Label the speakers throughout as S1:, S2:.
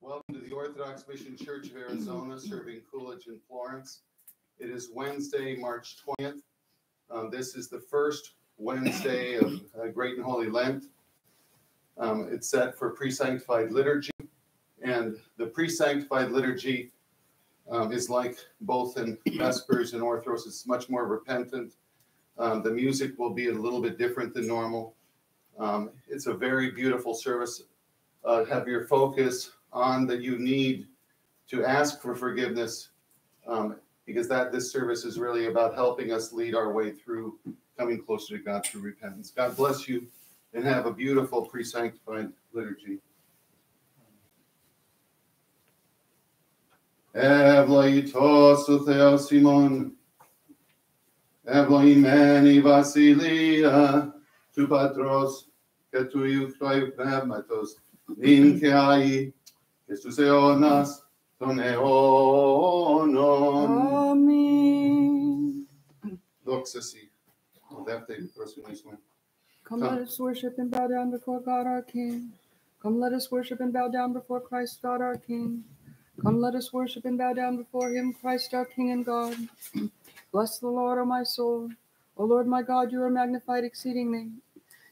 S1: Welcome to the Orthodox Mission Church of Arizona, serving Coolidge and Florence. It is Wednesday, March 20th. Um, this is the first Wednesday of uh, Great and Holy Lent. Um, it's set for pre-sanctified liturgy, and the pre-sanctified liturgy um, is like both in Vespers and Orthros. It's much more repentant. Um, the music will be a little bit different than normal. Um, it's a very beautiful service. Uh, have your focus on that you need to ask for forgiveness um, because that this service is really about helping us lead our way through coming closer to God through repentance. God bless you and have a beautiful pre-sanctified liturgy. Theo Simon, Evlaimeni Vasilia, tu patros, que tu iutroi pneumatos, nin que ai, Jesus eonas, ton eonon.
S2: Amen.
S1: Doxa si. Odepte prosumismo.
S2: Come,
S1: Come.
S2: let us worship and bow down before God our King. Come, let us worship and bow down before Christ God our King. Come, let us worship and bow down before him, Christ our King and God. Bless the Lord, O my soul. O Lord my God, you are magnified exceedingly.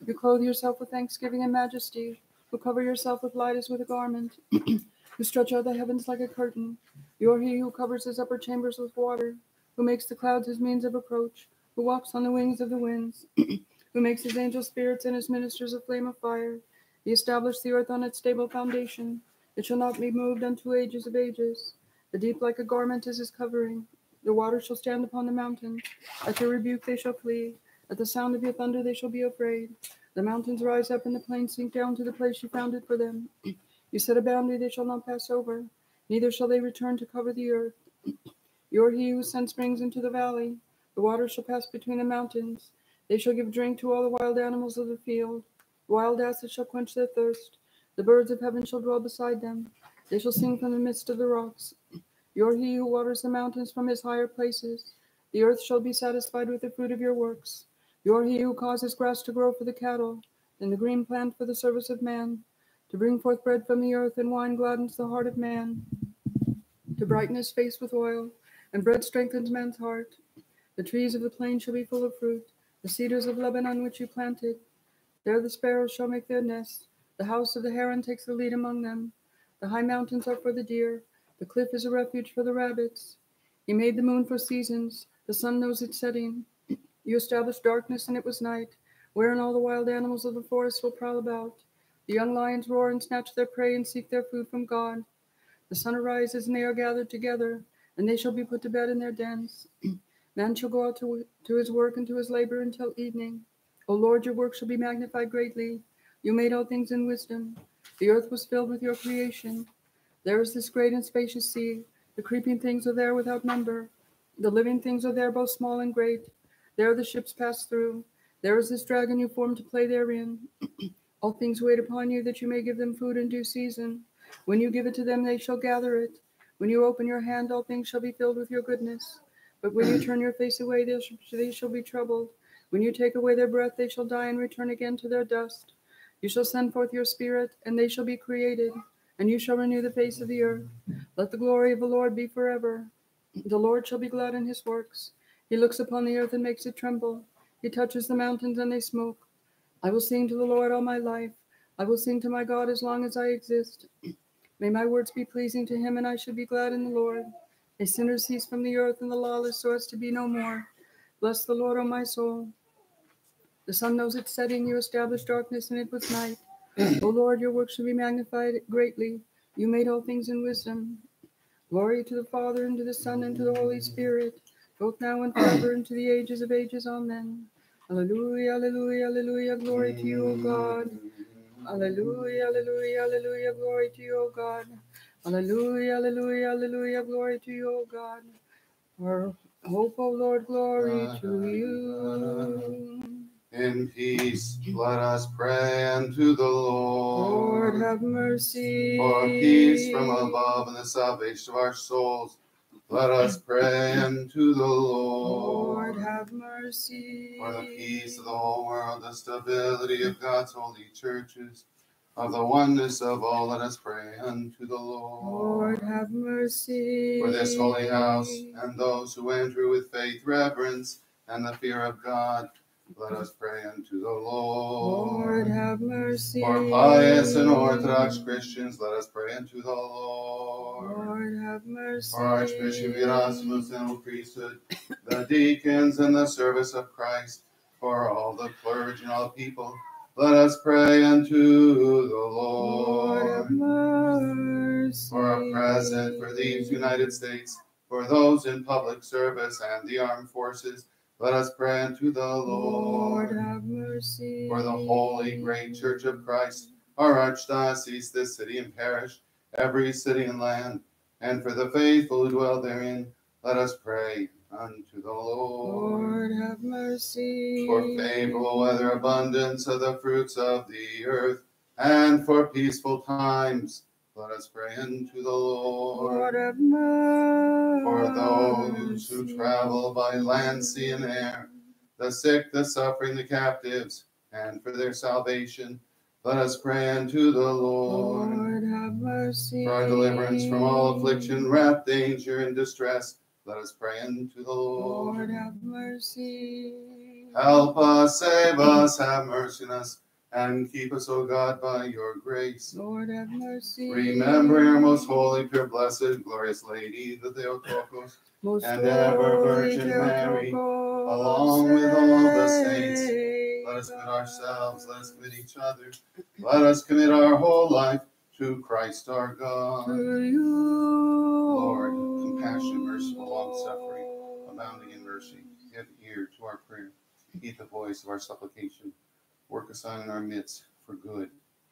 S2: You clothe yourself with thanksgiving and majesty, who cover yourself with light as with a garment, who stretch out the heavens like a curtain. You are he who covers his upper chambers with water, who makes the clouds his means of approach, who walks on the wings of the winds, who makes his angel spirits and his ministers a flame of fire. He established the earth on its stable foundation. It shall not be moved unto ages of ages. The deep like a garment is his covering. The waters shall stand upon the mountains. At your rebuke they shall flee. At the sound of your thunder they shall be afraid. The mountains rise up and the plains sink down to the place you founded for them. You set a boundary they shall not pass over, neither shall they return to cover the earth. You are he who sends springs into the valley. The waters shall pass between the mountains. They shall give drink to all the wild animals of the field. Wild asses shall quench their thirst. The birds of heaven shall dwell beside them. They shall sing from the midst of the rocks. You are he who waters the mountains from his higher places. The earth shall be satisfied with the fruit of your works. You are he who causes grass to grow for the cattle, and the green plant for the service of man, to bring forth bread from the earth, and wine gladdens the heart of man, to brighten his face with oil, and bread strengthens man's heart. The trees of the plain shall be full of fruit, the cedars of Lebanon which you planted. There the sparrows shall make their nests. The house of the heron takes the lead among them. The high mountains are for the deer. The cliff is a refuge for the rabbits. He made the moon for seasons. The sun knows its setting. You established darkness, and it was night, wherein all the wild animals of the forest will prowl about. The young lions roar and snatch their prey and seek their food from God. The sun arises, and they are gathered together, and they shall be put to bed in their dens. Man shall go out to, to his work and to his labor until evening. O Lord, your work shall be magnified greatly. You made all things in wisdom. The earth was filled with your creation. There is this great and spacious sea. The creeping things are there without number. The living things are there, both small and great. There the ships pass through. There is this dragon you formed to play therein. all things wait upon you that you may give them food in due season. When you give it to them, they shall gather it. When you open your hand, all things shall be filled with your goodness. But when you turn your face away, they shall, they shall be troubled. When you take away their breath, they shall die and return again to their dust. You shall send forth your spirit, and they shall be created, and you shall renew the face of the earth. Let the glory of the Lord be forever. The Lord shall be glad in his works. He looks upon the earth and makes it tremble. He touches the mountains and they smoke. I will sing to the Lord all my life. I will sing to my God as long as I exist. May my words be pleasing to him, and I should be glad in the Lord. May sinners cease from the earth, and the lawless so as to be no more. Bless the Lord, O my soul. The sun knows its setting, you established darkness, and it was night. o Lord, your work shall be magnified greatly. You made all things in wisdom. Glory to the Father, and to the Son, and to the Holy Spirit, both now and forever, and to the ages of ages. Amen. Hallelujah, hallelujah, hallelujah. Glory to you, O God. Hallelujah, hallelujah, hallelujah. Glory to you, O God. Hallelujah, hallelujah, hallelujah. Glory to you, O God. Our hope, O Lord, glory to you.
S1: In peace, let us pray unto the Lord.
S2: Lord, have mercy.
S1: For peace from above and the salvation of our souls. Let us pray unto the
S2: Lord,
S1: Lord.
S2: have mercy.
S1: For the peace of the whole world, the stability of God's holy churches, of the oneness of all, let us pray unto the
S2: Lord,
S1: Lord.
S2: have mercy.
S1: For this holy house and those who enter with faith, reverence, and the fear of God, let us pray unto the
S2: Lord,
S1: Lord.
S2: have mercy.
S1: For pious and orthodox Christians, let us pray unto the Lord.
S2: Lord, have mercy.
S1: For Archbishop Erasmus and the priesthood, the deacons and the service of Christ, for all the clergy and all people, let us pray unto the
S2: Lord, have mercy.
S1: For our president, for these United States, for those in public service and the armed forces, let us pray unto the
S2: Lord,
S1: Lord.
S2: have mercy.
S1: For the holy, great Church of Christ, our archdiocese, this city and parish, every city and land, and for the faithful who dwell therein, let us pray unto the Lord.
S2: Lord, have mercy.
S1: For favorable weather, abundance of the fruits of the earth, and for peaceful times, let us pray unto the
S2: Lord,
S1: Lord. For those who travel by land, sea, and air, the sick, the suffering, the captives, and for their salvation, let us pray unto the Lord.
S2: Lord, have mercy.
S1: For our deliverance from all affliction, wrath, danger, and distress, let us pray unto the
S2: Lord,
S1: Lord.
S2: have mercy.
S1: Help us, save us, have mercy on us, and keep us, O God, by your grace.
S2: Lord, have mercy.
S1: Remember our most holy, pure, blessed, glorious Lady, the Theotokos,
S2: Most
S1: and ever Virgin Mary, along with all the saints, Let us commit ourselves, let us commit each other, let us commit our whole life to Christ our God.
S2: to you.
S1: Lord, compassionate, merciful, long-suffering, abounding in mercy, give ear to our prayer, heed the voice of our supplication, work on in our midst for good,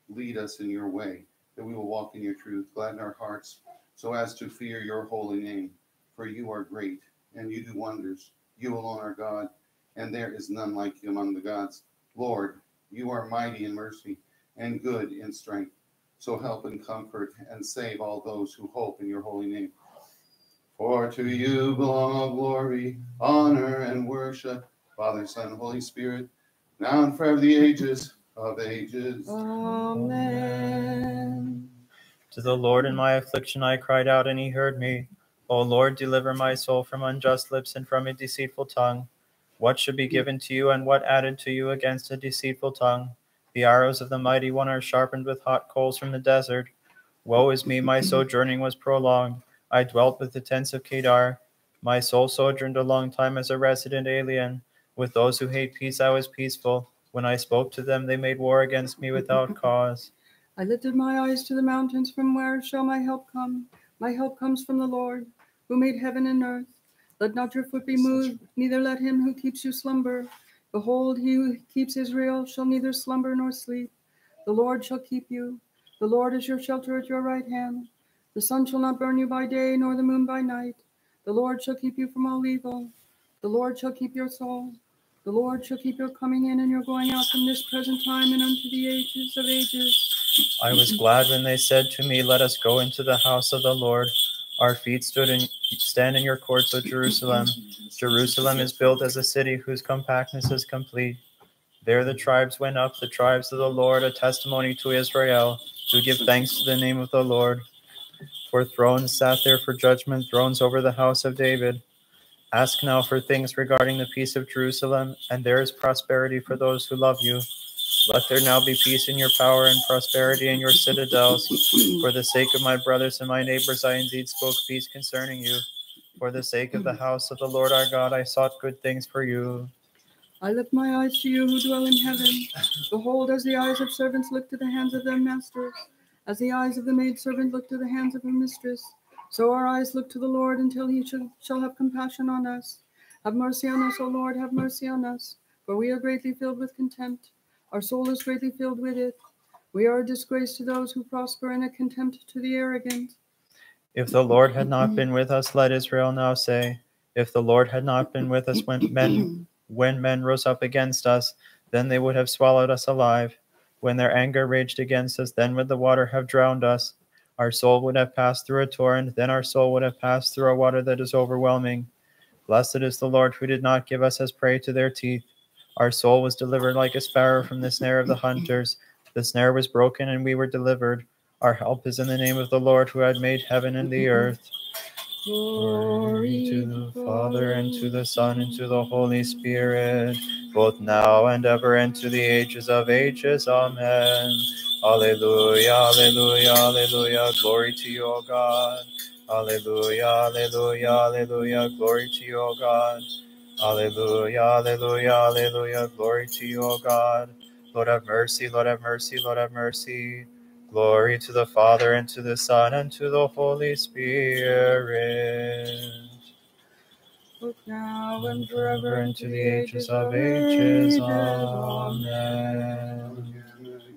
S1: lead us in your way, that we will walk in your truth, gladden our hearts, so as to fear your holy name. For you are great, and you do wonders. You alone are God, and there is none like you among the gods. Lord, you are mighty in mercy and good in strength. So help and comfort and save all those who hope in your holy name. For to you belong all glory, honor, and worship, Father, Son, Holy Spirit, now and forever the ages of ages.
S2: Amen.
S3: To the Lord in my affliction I cried out, and he heard me. O Lord, deliver my soul from unjust lips and from a deceitful tongue. What should be given to you, and what added to you against a deceitful tongue? The arrows of the mighty one are sharpened with hot coals from the desert. Woe is me, my sojourning was prolonged. I dwelt with the tents of Kedar. My soul sojourned a long time as a resident alien. With those who hate peace, I was peaceful. When I spoke to them, they made war against me without cause.
S2: I lifted my eyes to the mountains. From where shall my help come? My help comes from the Lord, who made heaven and earth. Let not your foot be moved, neither let him who keeps you slumber. Behold, he who keeps Israel shall neither slumber nor sleep. The Lord shall keep you. The Lord is your shelter at your right hand. The sun shall not burn you by day, nor the moon by night. The Lord shall keep you from all evil. The Lord shall keep your soul. The Lord shall keep your coming in and your going out from this present time and unto the ages of ages.
S3: I was glad when they said to me, Let us go into the house of the Lord. Our feet stood in stand in your courts, O Jerusalem. Jerusalem is built as a city whose compactness is complete. There the tribes went up, the tribes of the Lord, a testimony to Israel, to give thanks to the name of the Lord. For thrones sat there for judgment, thrones over the house of David. Ask now for things regarding the peace of Jerusalem, and there is prosperity for those who love you. Let there now be peace in your power and prosperity in your citadels. For the sake of my brothers and my neighbors, I indeed spoke peace concerning you. For the sake of the house of the Lord our God, I sought good things for you.
S2: I lift my eyes to you who dwell in heaven. Behold, as the eyes of servants look to the hands of their masters, as the eyes of the maidservant look to the hands of her mistress, so our eyes look to the Lord until he shall, shall have compassion on us. Have mercy on us, O Lord, have mercy on us, for we are greatly filled with contempt. Our soul is greatly filled with it. We are a disgrace to those who prosper and a contempt to the arrogant.
S3: If the Lord had not been with us, let Israel now say, if the Lord had not been with us when men when men rose up against us, then they would have swallowed us alive. When their anger raged against us, then would the water have drowned us. Our soul would have passed through a torrent, then our soul would have passed through a water that is overwhelming. Blessed is the Lord who did not give us as prey to their teeth. Our soul was delivered like a sparrow from the snare of the hunters. The snare was broken, and we were delivered. Our help is in the name of the Lord who had made heaven and the earth. Glory to the Father, and to the Son, and to the Holy Spirit, both now and ever, and to the ages of ages. Amen. Alleluia, alleluia, alleluia. Glory to you, O God. Alleluia, alleluia, alleluia. Glory to you, O God. Alleluia, alleluia, alleluia. Glory to you, O God. Lord have mercy, Lord have mercy, Lord have mercy. Glory to the Father, and to the Son, and to the Holy Spirit.
S2: Both now and forever,
S3: And to the ages of ages. Amen.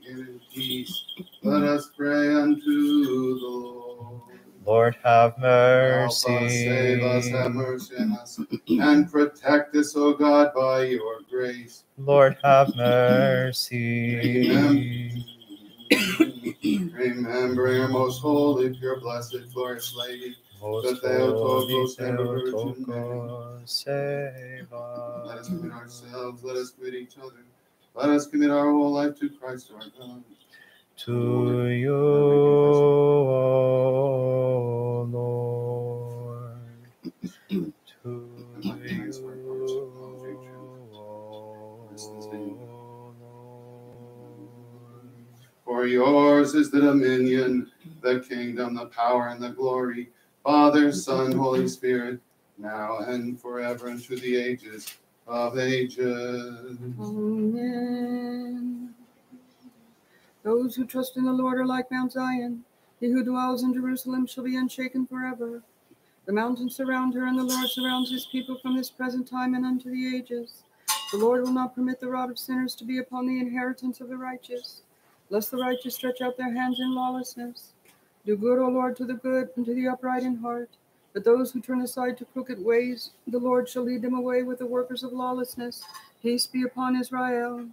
S1: And in peace. Let us pray unto the Lord.
S3: Lord, have
S1: Help us,
S3: mercy.
S1: save us, have mercy on us, and protect us, O God, by your grace.
S3: Lord, have mercy.
S1: Remembering our most holy, pure, blessed, glorious Lady, The Theotokos the Virgin
S3: Theotokos, save
S1: let us commit ourselves, let us commit each other, let us commit our whole life to Christ our God.
S3: To you,
S1: yours is the dominion, the kingdom, the power, and the glory, Father, Son, Holy Spirit, now and forever, and to the ages of ages.
S2: Amen. Those who trust in the Lord are like Mount Zion. He who dwells in Jerusalem shall be unshaken forever. The mountains surround her, and the Lord surrounds his people from this present time and unto the ages. The Lord will not permit the rod of sinners to be upon the inheritance of the righteous, lest the righteous stretch out their hands in lawlessness. Do good, O Lord, to the good and to the upright in heart. But those who turn aside to crooked ways, the Lord shall lead them away with the workers of lawlessness. Peace be upon Israel.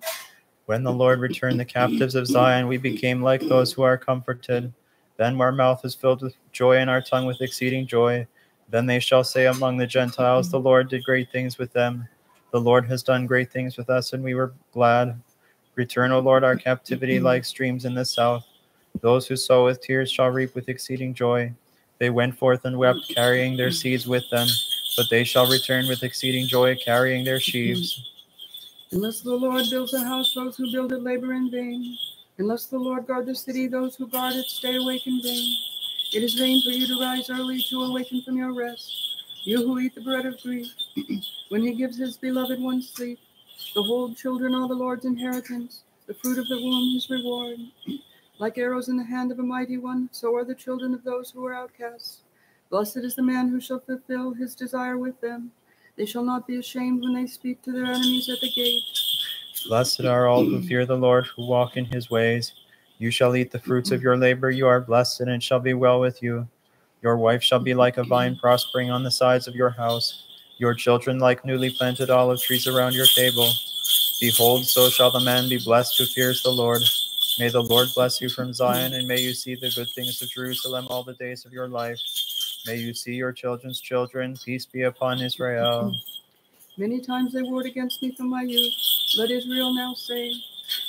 S3: When the Lord returned the captives of Zion, we became like those who are comforted. Then our mouth is filled with joy and our tongue with exceeding joy. Then they shall say among the Gentiles, The Lord did great things with them. The Lord has done great things with us, and we were glad. Return, O Lord, our captivity mm-hmm. like streams in the south. Those who sow with tears shall reap with exceeding joy. They went forth and wept, carrying their seeds with them, but they shall return with exceeding joy, carrying their sheaves.
S2: Unless the Lord builds a house, those who build it labor in vain. Unless the Lord guard the city, those who guard it stay awake in vain. It is vain for you to rise early to awaken from your rest, you who eat the bread of grief, when he gives his beloved one sleep. Behold, children are the Lord's inheritance, the fruit of the womb his reward. Like arrows in the hand of a mighty one, so are the children of those who are outcasts. Blessed is the man who shall fulfill his desire with them. They shall not be ashamed when they speak to their enemies at the gate.
S3: Blessed are all who fear the Lord, who walk in his ways. You shall eat the fruits of your labor. You are blessed, and it shall be well with you. Your wife shall be like a vine prospering on the sides of your house, your children like newly planted olive trees around your table. Behold, so shall the man be blessed who fears the Lord. May the Lord bless you from Zion, and may you see the good things of Jerusalem all the days of your life. May you see your children's children. Peace be upon Israel.
S2: Many times they warred against me from my youth. Let Israel now say,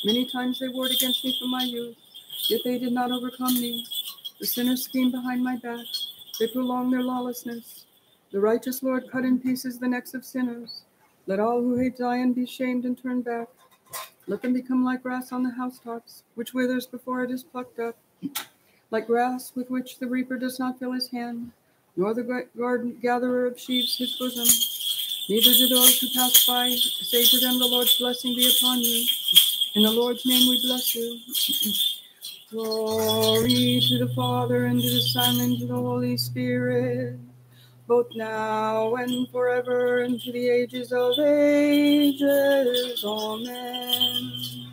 S2: Many times they warred against me from my youth, yet they did not overcome me. The sinners scheme behind my back. They prolonged their lawlessness. The righteous Lord cut in pieces the necks of sinners. Let all who hate Zion be shamed and turn back. Let them become like grass on the housetops, which withers before it is plucked up, like grass with which the reaper does not fill his hand, nor the garden gatherer of sheaves his bosom. Neither do those who pass by say to them, The Lord's blessing be upon you. In the Lord's name we bless you. Glory to the Father, and to the Son, and to the Holy Spirit, both now and forever, and to the ages of ages. Amen.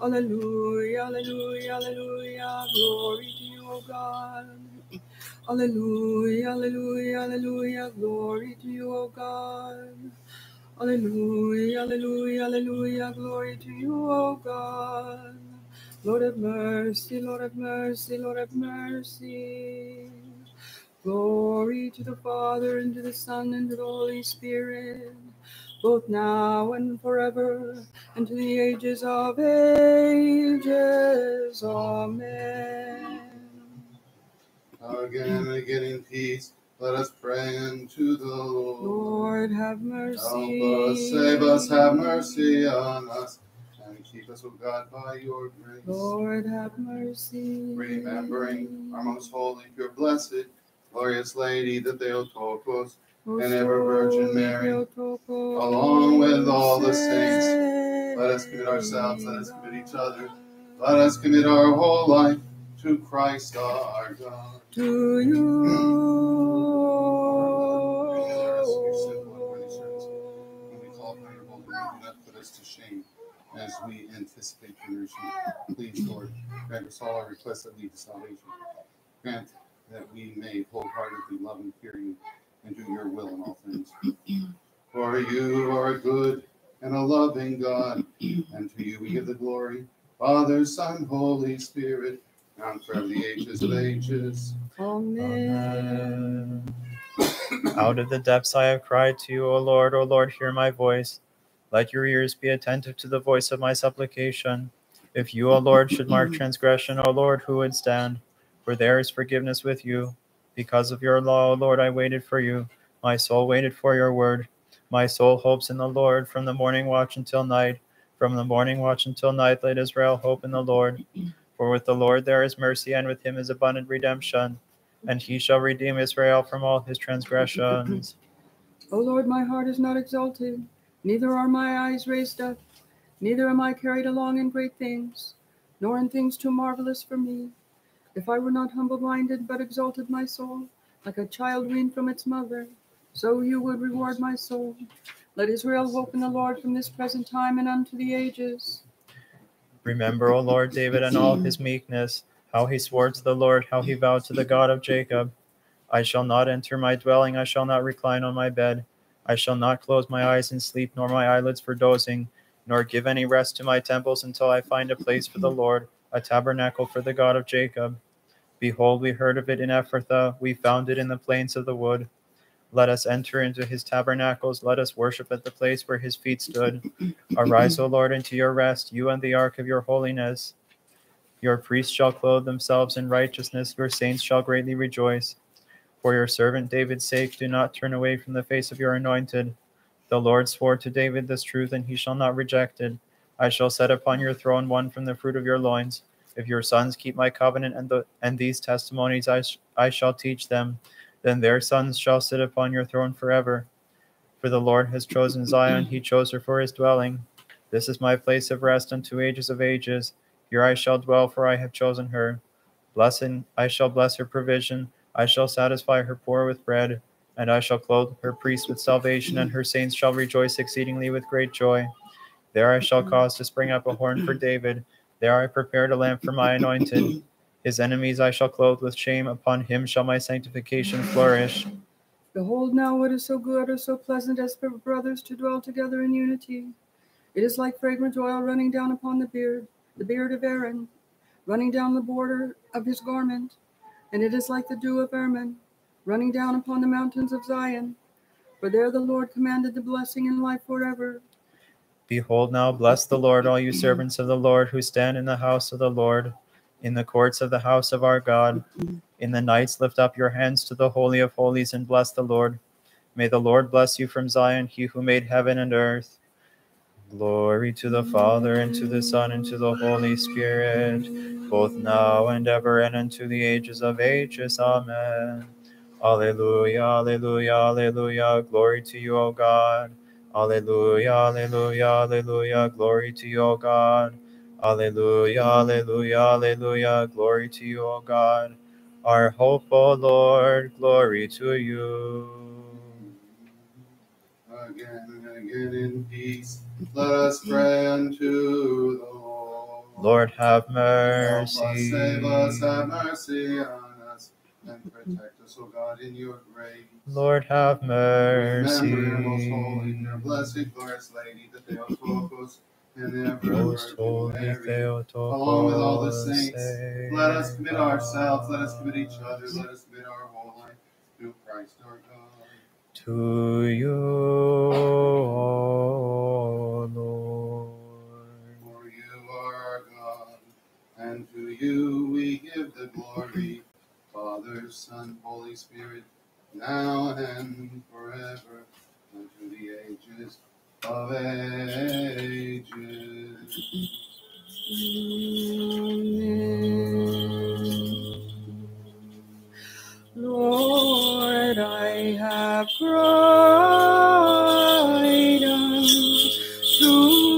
S2: Alleluia, alleluia, alleluia. Glory to you, O God. Alleluia, alleluia, alleluia. Glory to you, O God. Alleluia, alleluia, alleluia. Glory to you, O God. Lord have mercy, Lord have mercy, Lord have mercy. Glory to the Father, and to the Son, and to the Holy Spirit, both now and forever, and to the ages of ages. Amen.
S1: Again and again in peace, let us pray unto the Lord.
S2: Lord, have mercy.
S1: Help us, save us, have mercy on us, and keep us, O God, by your grace.
S2: Lord, have mercy.
S1: Remembering our most holy, pure, blessed, glorious Lady, the Theotokos, and ever Virgin Mary, along with all the saints, let us commit ourselves, let us commit each other, let us commit our whole life to Christ our God.
S2: to you.
S1: When we call upon your holy name, do not put us to shame as we anticipate your mercy. Please, Lord, grant us all our requests that lead to salvation. Grant that we may wholeheartedly love and fear you and do your will in all things. For you are a good and a loving God, and to you we give the glory. Father, Son, Holy Spirit, now and forever the ages of ages.
S2: Amen.
S3: Amen. Out of the depths I have cried to you, O Lord, O Lord, hear my voice. Let your ears be attentive to the voice of my supplication. If you, O Lord, should mark transgression, O Lord, who would stand? For there is forgiveness with you. Because of your law, O Lord, I waited for you. My soul waited for your word. My soul hopes in the Lord from the morning watch until night. From the morning watch until night, let Israel hope in the Lord. For with the Lord there is mercy, and with him is abundant redemption and he shall redeem Israel from all his transgressions.
S2: O Lord, my heart is not exalted, neither are my eyes raised up, neither am I carried along in great things, nor in things too marvelous for me. If I were not humble minded, but exalted my soul, like a child weaned from its mother, so you would reward my soul. Let Israel hope in the Lord from this present time and unto the ages.
S3: Remember, O Lord, David and all his meekness, how he swore to the Lord, how he vowed to the God of Jacob. I shall not enter my dwelling, I shall not recline on my bed. I shall not close my eyes in sleep, nor my eyelids for dozing, nor give any rest to my temples until I find a place for the Lord, a tabernacle for the God of Jacob. Behold, we heard of it in Ephrathah, we found it in the plains of the wood. Let us enter into his tabernacles, let us worship at the place where his feet stood. Arise, O Lord, into your rest, you and the ark of your holiness. Your priests shall clothe themselves in righteousness, your saints shall greatly rejoice. For your servant David's sake, do not turn away from the face of your anointed. The Lord swore to David this truth, and he shall not reject it. I shall set upon your throne one from the fruit of your loins. If your sons keep my covenant and, the, and these testimonies, I, sh- I shall teach them. Then their sons shall sit upon your throne forever. For the Lord has chosen Zion, he chose her for his dwelling. This is my place of rest unto ages of ages. Here I shall dwell, for I have chosen her. Blessing, I shall bless her provision. I shall satisfy her poor with bread, and I shall clothe her priests with salvation, and her saints shall rejoice exceedingly with great joy. There I shall cause to spring up a horn for David. There I prepared a lamp for my anointed. His enemies I shall clothe with shame. Upon him shall my sanctification flourish.
S2: Behold now what is so good or so pleasant as for brothers to dwell together in unity. It is like fragrant oil running down upon the beard, the beard of Aaron, running down the border of his garment, and it is like the dew of Hermon, running down upon the mountains of Zion. For there the Lord commanded the blessing and life forever.
S3: Behold, now bless the Lord, all you servants of the Lord who stand in the house of the Lord, in the courts of the house of our God. In the nights, lift up your hands to the Holy of Holies and bless the Lord. May the Lord bless you from Zion, he who made heaven and earth. Glory to the Father, and to the Son, and to the Holy Spirit, both now and ever, and unto the ages of ages. Amen. Alleluia, alleluia, alleluia. Glory to you, O God. Alleluia, alleluia, alleluia. Glory to you, O God. Alleluia, alleluia, alleluia. Glory to you, O God. Our hope, O Lord, glory to you.
S1: Again and again in peace, let us pray unto the Lord.
S3: Lord, have
S1: Help us,
S3: mercy.
S1: save us, have mercy on us, and protect us, O God, in your grace.
S3: Lord, have mercy.
S1: Remember most holy, your blessed, glorious Lady, the Theotokos, and.
S3: Most holy
S1: Mary,
S3: Theotokos,
S1: along with all the saints, Let us commit ourselves, let us commit each other, let us commit our whole life to Christ our God.
S3: To you, O Lord.
S1: For you are God, and to you we give the glory, Father, Son, Holy Spirit, now and forever, and to the ages of ages.
S2: Amen. Lord, I have cried unto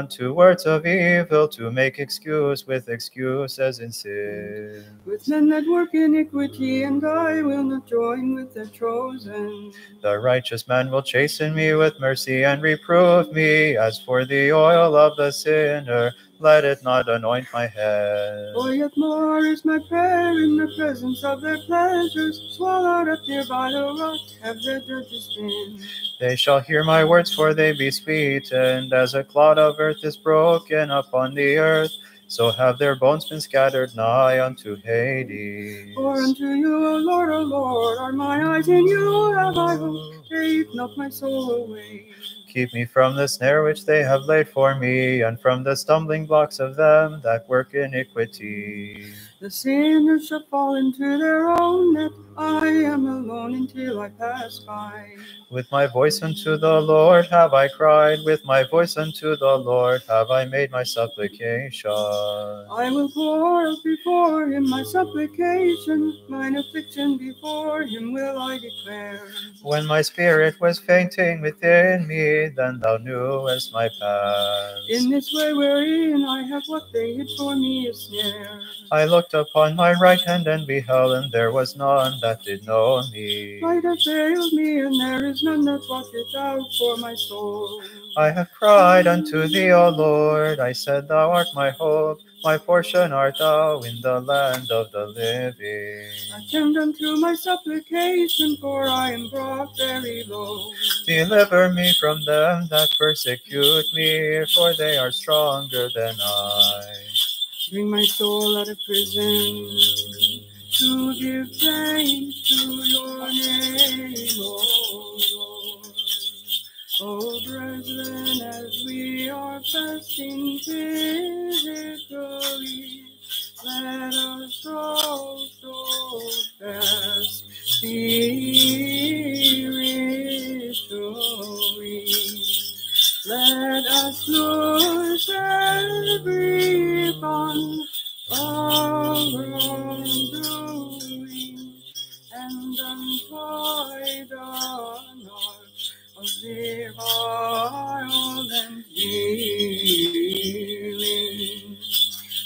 S3: heart unto words of evil to make excuse with excuses in sin.
S2: With men that work iniquity, and I will not join with the chosen.
S3: The righteous man will chasten me with mercy and reprove me. As for the oil of the sinner, let it not anoint my head.
S2: For yet more is my prayer in the presence of their pleasures. Swallowed up here by the rock, have their judges been.
S3: They shall hear my words, for they be sweet, and as a clod of earth is broken upon the earth, so have their bones been scattered nigh unto Hades.
S2: For unto you, O Lord, O Lord, are my eyes, in you have I hope. Take not my soul away.
S3: Keep me from the snare which they have laid for me, and from the stumbling blocks of them that work iniquity.
S2: The sinners shall fall into their own net. I am alone until I pass by.
S3: With my voice unto the Lord have I cried, with my voice unto the Lord have I made my supplication.
S2: I will pour out before him my supplication, mine affliction before him will I declare.
S3: When my spirit was fainting within me, then thou knewest my path.
S2: In this way wherein I have what they hid for me a snare.
S3: I looked upon my right hand and beheld, and there was none that did know me.
S2: Light hath failed me, and there is none that watcheth out for my soul.
S3: I have cried unto thee, O Lord. I said, Thou art my hope. My portion art thou in the land of the living.
S2: Attend unto my supplication, for I am brought very low.
S3: Deliver me from them that persecute me, for they are stronger than I.
S2: Bring my soul out of prison to give thanks to your name, oh Lord. Oh, brethren, as we are fasting physically, let us also fast spiritually. Let us lose every bond of wrongdoing and unvoid honor of the violent healing.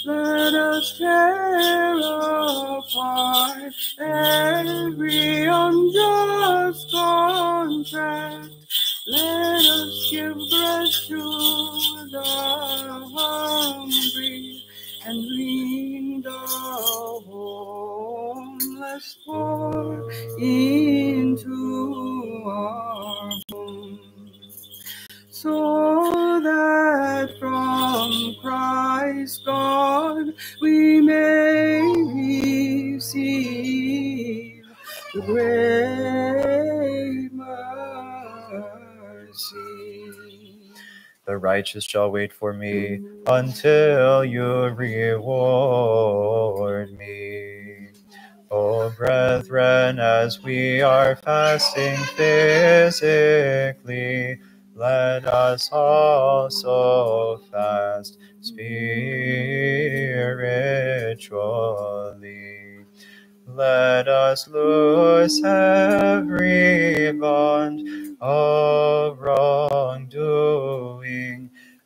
S2: Let us tear apart every unjust contract let us give bread to the hungry and bring the homeless poor into our homes, so that from Christ God we may receive the great mercy.
S3: The righteous shall wait for me until you reward me. O brethren, as we are fasting physically, let us also fast spiritually. Let us loose every bond of wrongdoing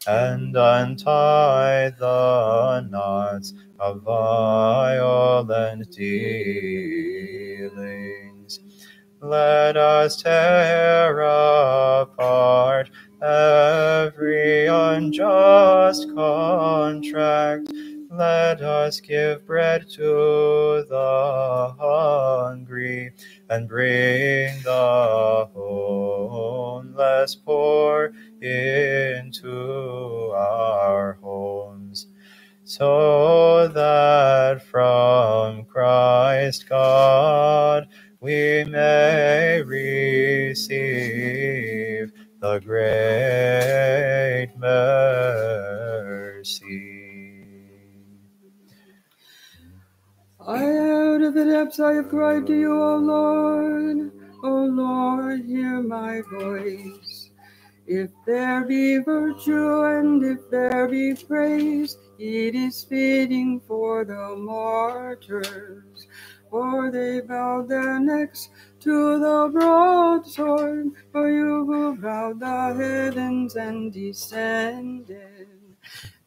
S3: and untie the knots of violent dealings. Let us tear apart every unjust contract. Let us give bread to the hungry and bring the homeless poor into our homes, so that from Christ God we may receive the great mercy.
S2: I out of the depths I have cried to you, O Lord. O Lord, hear my voice. If there be virtue and if there be praise, it is fitting for the martyrs. For they bowed their necks to the broadsword, for you who bowed the heavens and descended.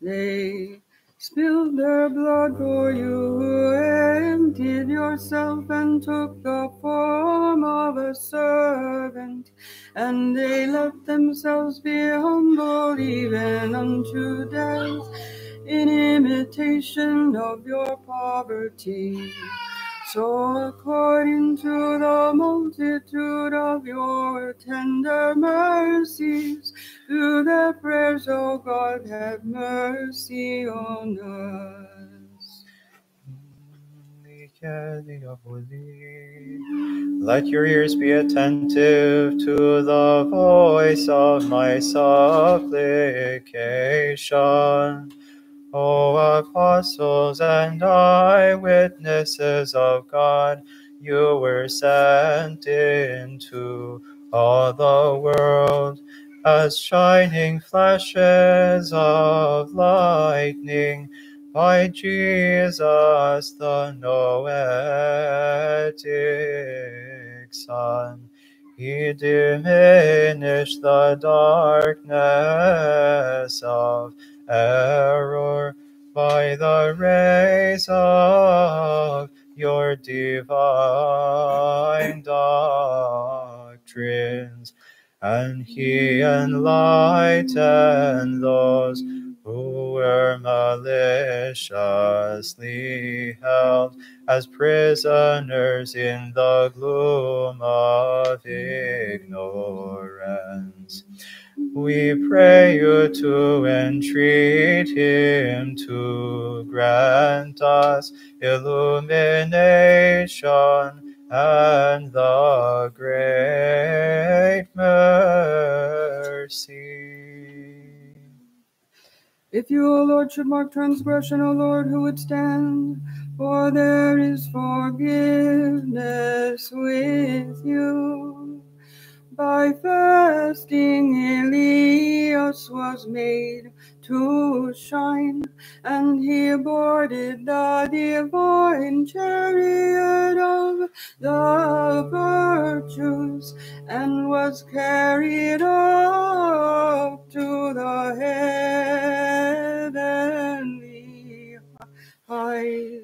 S2: They spilled their blood for you who emptied yourself and took the form of a servant, and they let themselves be humbled even unto death in imitation of your poverty. So, according to the multitude of your tender mercies, through their prayers, O God, have mercy on us.
S3: Let your ears be attentive to the voice of my supplication. O apostles and eyewitnesses of God, you were sent into all the world as shining flashes of lightning by Jesus the Noetic Sun. He diminished the darkness of error by the rays of your divine doctrines, and he enlightened those who were maliciously held as prisoners in the gloom of ignorance. We pray you to entreat him to grant us illumination and the great mercy.
S2: If you, O Lord, should mark transgression, O Lord, who would stand? For there is forgiveness with you. By fasting, Elias was made to shine, and he boarded the divine chariot of the virtues and was carried up to the heavenly height.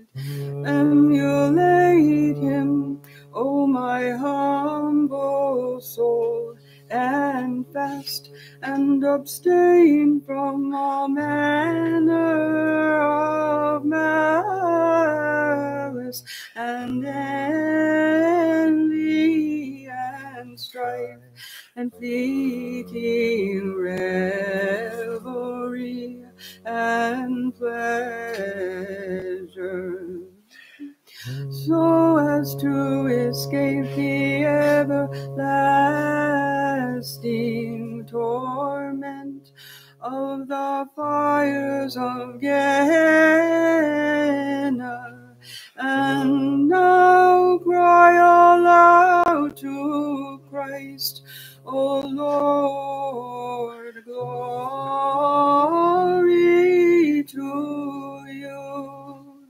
S2: Emulate him, O my humble soul, and fast and abstain from all manner of malice and envy and strife and fleeting revelry and pleasure so as to escape the everlasting torment of the fires of Gehenna. And now cry aloud to Christ, O Lord, glory to you.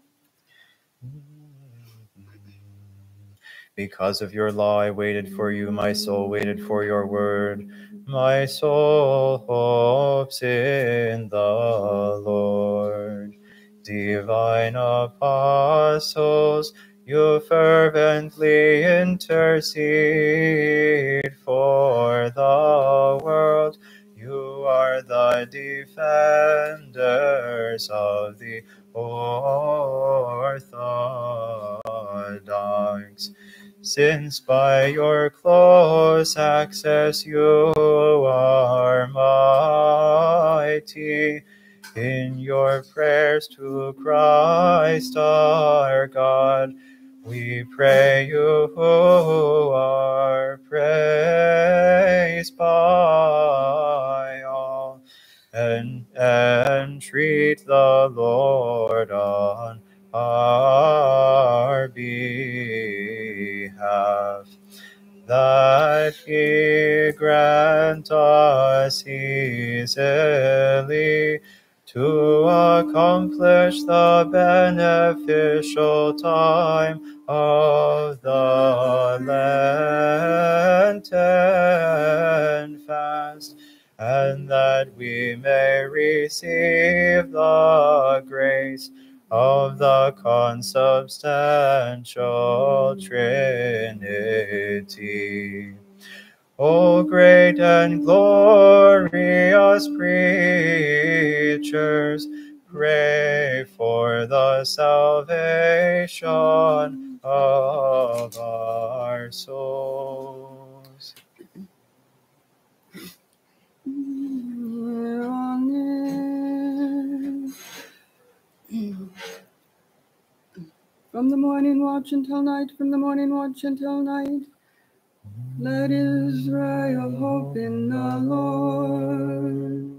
S3: Because of your law, I waited for you. My soul waited for your word. My soul hopes in the Lord. Divine apostles, you fervently intercede for the world. You are the defenders of the Orthodox. Since by your close access you are mighty, in your prayers to Christ our God, we pray you who are praised by all, and entreat the Lord on our behalf, that he grant us easily to accomplish the beneficial time of the Lenten fast, and that we may receive the grace of the consubstantial Trinity. O great and glorious preachers, pray for the salvation of our souls.
S2: From the morning watch until night, from the morning watch until night, let Israel hope in the Lord.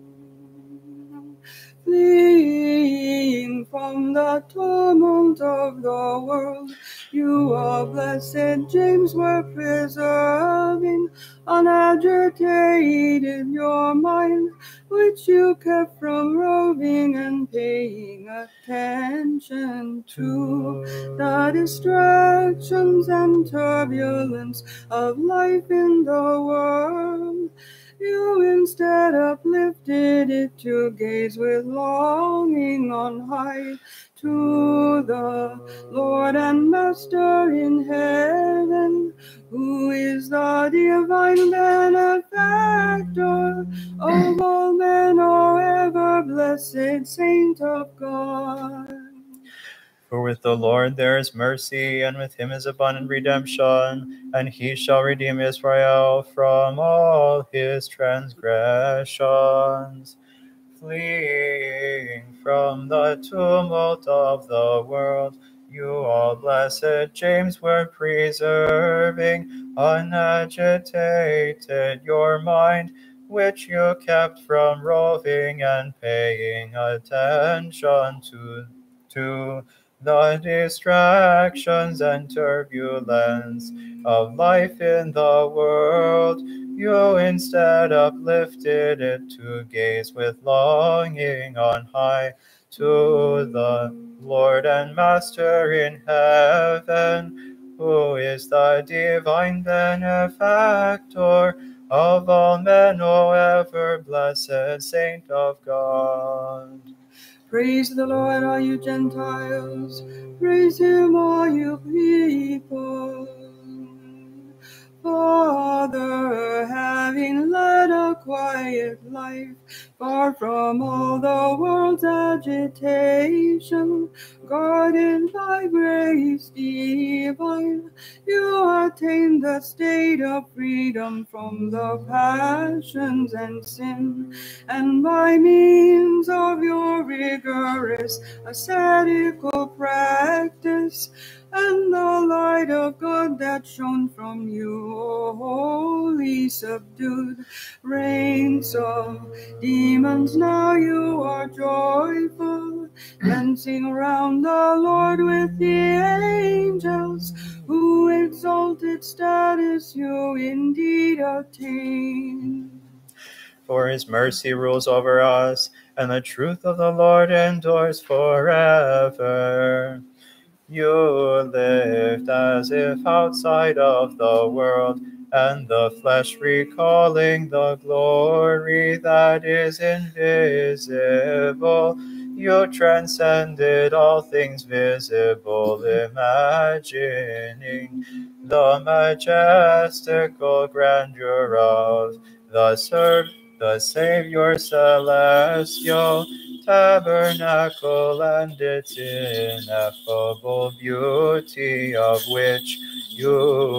S2: Fleeing from the tumult of the world, you are blessed, James, were preserving unagitated your mind, which you kept from roving and paying attention to the distractions and turbulence of life in the world. You uplifted it to gaze with longing on high to the Lord and Master in heaven, who is the divine benefactor of all men, O ever blessed saint of God.
S3: For with the Lord there is mercy, and with him is abundant redemption, and he shall redeem Israel from all his transgressions. Fleeing from the tumult of the world, you all blessed James were preserving unagitated your mind, which you kept from roving and paying attention to, to the distractions and turbulence of life in the world. You instead uplifted it to gaze with longing on high to the Lord and Master in heaven, who is the divine benefactor of all men, O ever blessed saint of God.
S2: Praise the Lord, all you Gentiles. Praise him, all you people. Father, having led a quiet life, far from all the world's agitation, in thy grace divine, you attain the state of freedom from the passions and sin, and by means of your rigorous ascetical practice, and the light of God that shone from you, O holy subdued reigns of demons. Now you are joyful, dancing round the Lord with the angels, who exalted status you indeed attain.
S3: For his mercy rules over us, and the truth of the Lord endures forever. You lived as if outside of the world, and the flesh recalling the glory that is invisible. You transcended all things visible, imagining the majestical grandeur of the serv the Savior celestial tabernacle and its ineffable beauty of which you,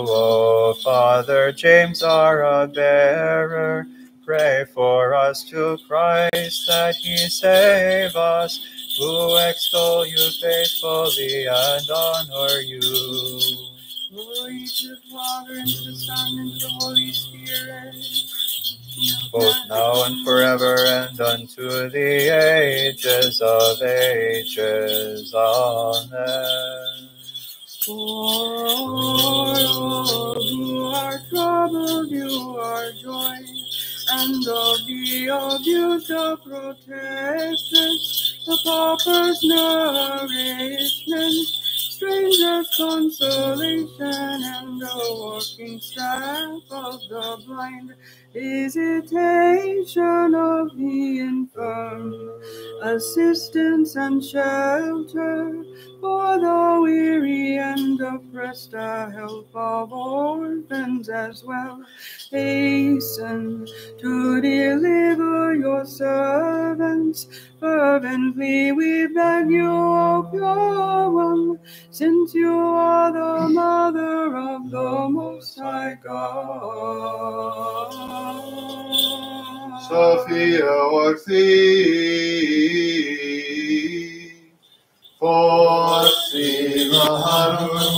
S3: O Father James, are a bearer. Pray for us to Christ that he save us, who extol you faithfully and honor you.
S2: Glory to the Father, and to the Son, and to the Holy Spirit.
S3: Both now and forever and unto the ages of ages. Amen.
S2: For all who are troubled, you are joy, and of the abuse of protection, the pauper's nourishment, stranger's consolation, and the walking staff of the blind, visitation of the infirm, assistance and shelter for the weary and oppressed, a help of orphans as well. Hasten to deliver your servants. Fervently we beg you, O pure one, since you are the mother of the Most High God.
S1: Sophia Orthi, Forsi Maharun,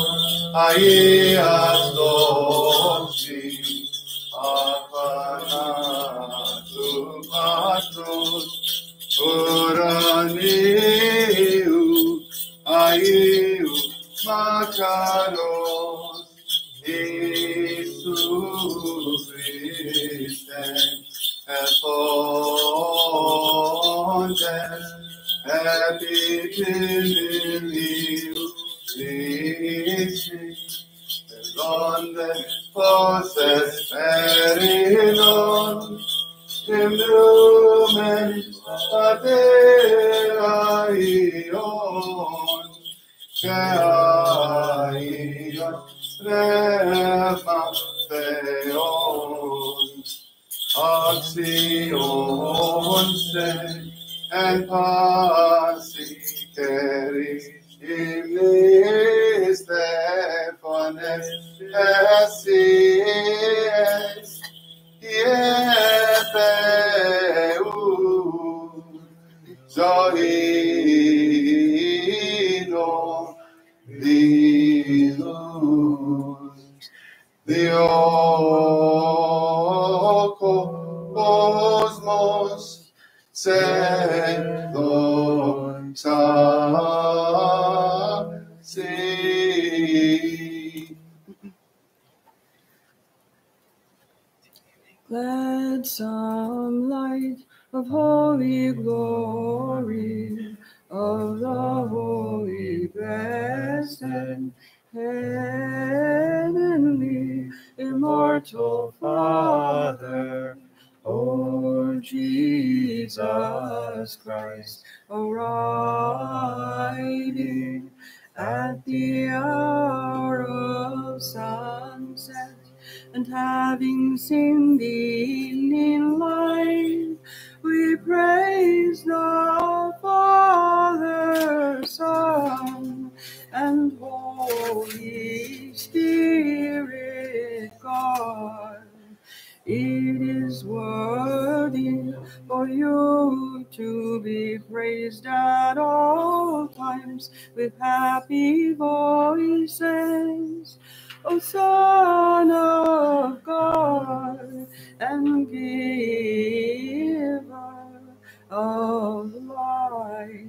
S1: Aye Adoshi, Apana tu Uraniu, Aiu, Macaros, Jesus Christe, Esponde, Epidemiu, Lisi, donde poses perinon, in lumen Adeion, que aion rema theon, Axion se en pasi keris Imnis Stephanes esis Zoino Dios Dioko Cosmos Sendon Sa Si
S2: Gladsome light of holy glory of the holy blessed, Heavenly, immortal Father, O Jesus Christ, arriving at the hour of sunset, and having seen the evening light, we praise the Father, Son, and Holy Spirit, God. It is worthy for you to be praised at all times with happy voices. O Son of God and Giver of life,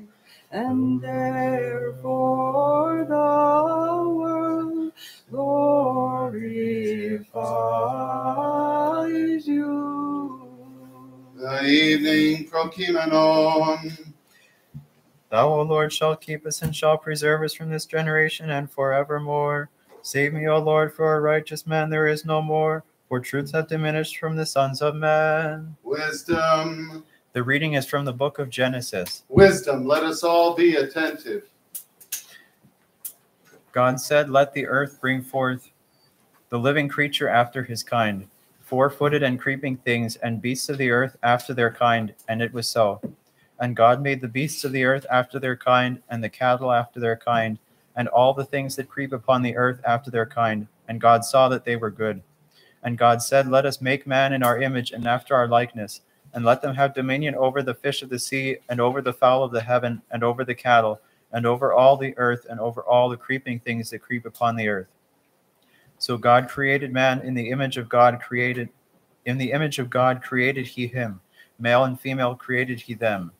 S2: and therefore the world glorifies you.
S1: Good evening, Prokimenon.
S3: Thou, O Lord, shalt keep us and shalt preserve us from this generation and forevermore. Save me, O Lord, for a righteous man there is no more, for truths have diminished from the sons of men.
S1: Wisdom,
S3: The reading is from the book of Genesis.
S1: wisdom, let us all be attentive.
S3: God said, Let the earth bring forth the living creature after his kind, four footed and creeping things, and beasts of the earth after their kind. And it was so. And God made the beasts of the earth after their kind, and the cattle after their kind, and all the things that creep upon the earth after their kind. And God saw that they were good. And God said, Let us make man in our image and after our likeness, and let them have dominion over the fish of the sea, and over the fowl of the heaven, and over the cattle and over all the earth and over all the creeping things that creep upon the earth. So God created man in the image of God created in the image of God created he him male and female created he them.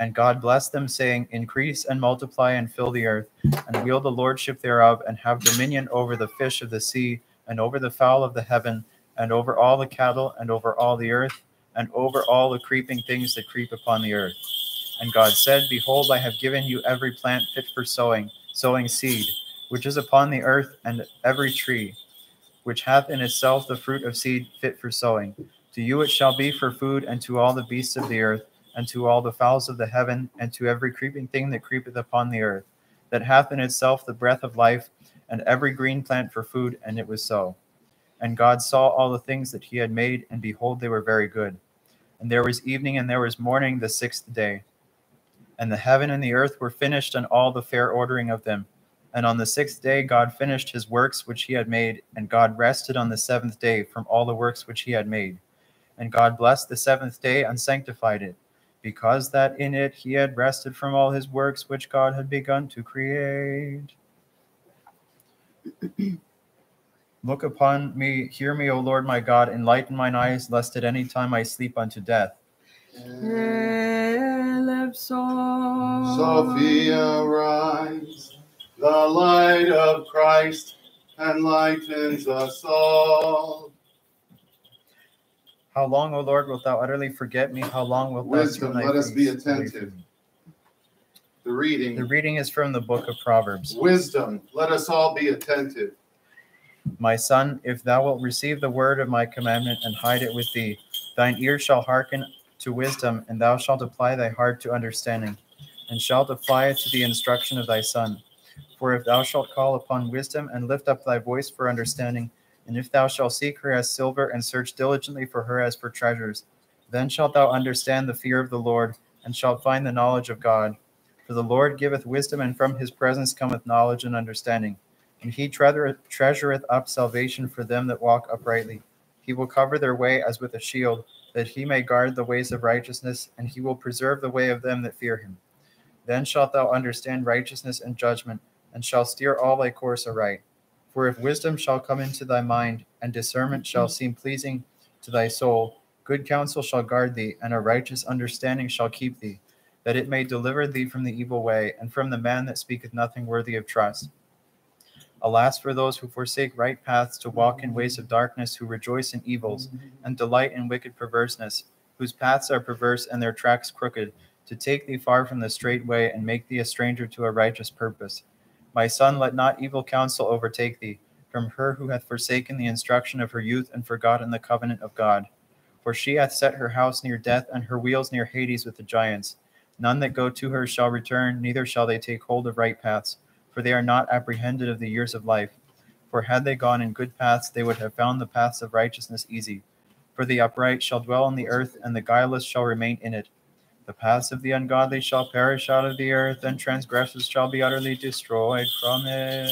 S3: And God blessed them saying increase and multiply and fill the earth and wield the lordship thereof and have dominion over the fish of the sea and over the fowl of the heaven and over all the cattle and over all the earth and over all the creeping things that creep upon the earth. And God said, Behold, I have given you every plant fit for sowing, sowing seed, which is upon the earth, and every tree, which hath in itself the fruit of seed fit for sowing. To you it shall be for food, and to all the beasts of the earth, and to all the fowls of the heaven, and to every creeping thing that creepeth upon the earth, that hath in itself the breath of life, and every green plant for food. And it was so. And God saw all the things that he had made, and behold, they were very good. And there was evening, and there was morning the sixth day. And the heaven and the earth were finished, and all the fair ordering of them. And on the sixth day God finished his works which he had made, and God rested on the seventh day from all the works which he had made. And God blessed the seventh day and sanctified it, because that in it he had rested from all his works which God had begun to create. Look upon me, hear me, O Lord my God, enlighten mine eyes, lest at any time I sleep unto death.
S1: Sophia, rise. The light of Christ enlightens us all.
S3: How long, O Lord, wilt thou utterly forget me? How long wilt thou
S1: Wisdom,
S3: turn
S1: let us be
S3: face away from
S1: attentive. The reading.
S3: The reading is from the book of Proverbs.
S1: Wisdom, let us all be attentive.
S3: My son, if thou wilt receive the word of my commandment and hide it with thee, thine ear shall hearken to wisdom, and thou shalt apply thy heart to understanding, and shalt apply it to the instruction of thy son. For if thou shalt call upon wisdom and lift up thy voice for understanding, and if thou shalt seek her as silver and search diligently for her as for treasures, then shalt thou understand the fear of the Lord, and shalt find the knowledge of God. For the Lord giveth wisdom, and from his presence cometh knowledge and understanding. And he treasureth, up salvation for them that walk uprightly. He will cover their way as with a shield, that he may guard the ways of righteousness, and he will preserve the way of them that fear him. Then shalt thou understand righteousness and judgment, and shalt steer all thy course aright. For if wisdom shall come into thy mind, and discernment shall mm-hmm. seem pleasing to thy soul, good counsel shall guard thee, and a righteous understanding shall keep thee, that it may deliver thee from the evil way, and from the man that speaketh nothing worthy of trust. Alas for those who forsake right paths to walk in ways of darkness, who rejoice in evils, mm-hmm. and delight in wicked perverseness, whose paths are perverse and their tracks crooked, to take thee far from the straight way, and make thee a stranger to a righteous purpose. My son, let not evil counsel overtake thee from her who hath forsaken the instruction of her youth and forgotten the covenant of God. For she hath set her house near death and her wheels near Hades with the giants. None that go to her shall return, neither shall they take hold of right paths, for they are not apprehended of the years of life. For had they gone in good paths, they would have found the paths of righteousness easy. For the upright shall dwell on the earth, and the guileless shall remain in it. The paths of the ungodly shall perish out of the earth, and transgressors shall be utterly destroyed from it.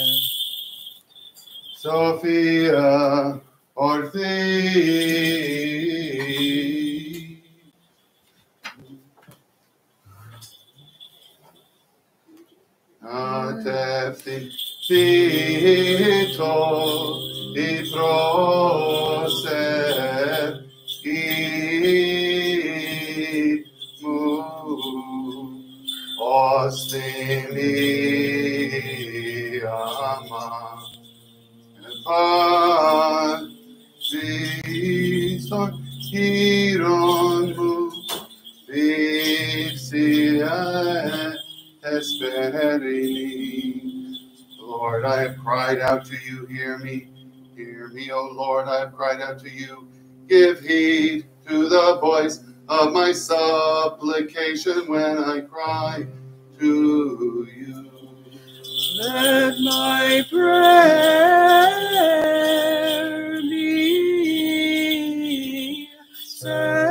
S1: Sophia or thee. Ateftin Tito Lord, I have cried out to you, hear me. Hear me, O Lord, I have cried out to you. Give heed to the voice of my supplication when I cry to you.
S2: Let my prayer be set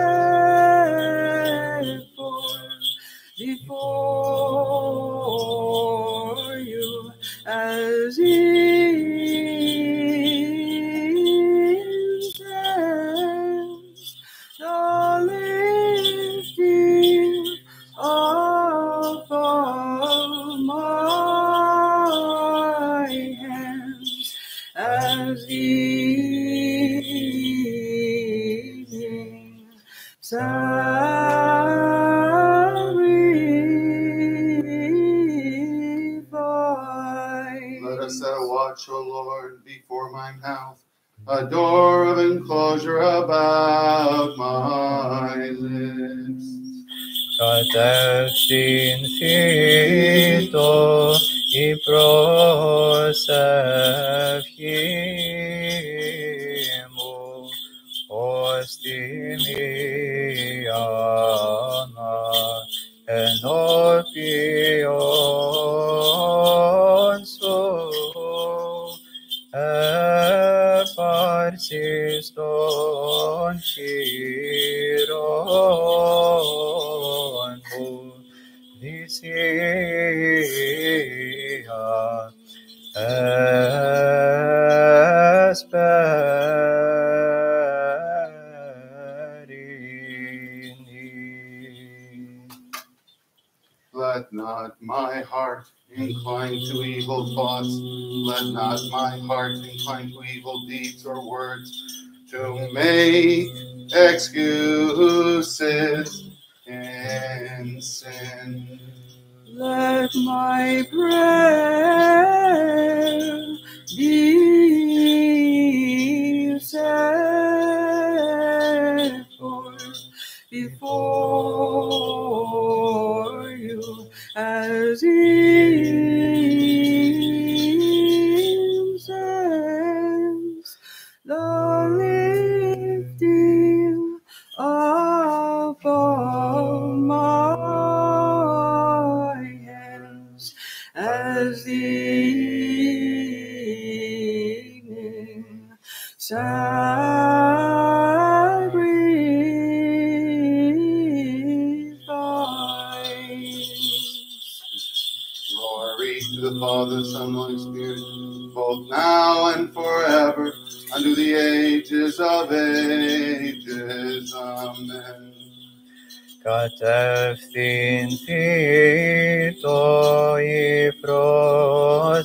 S1: evil thoughts. Let not my heart incline to evil deeds or words to make excuses
S3: προσευχή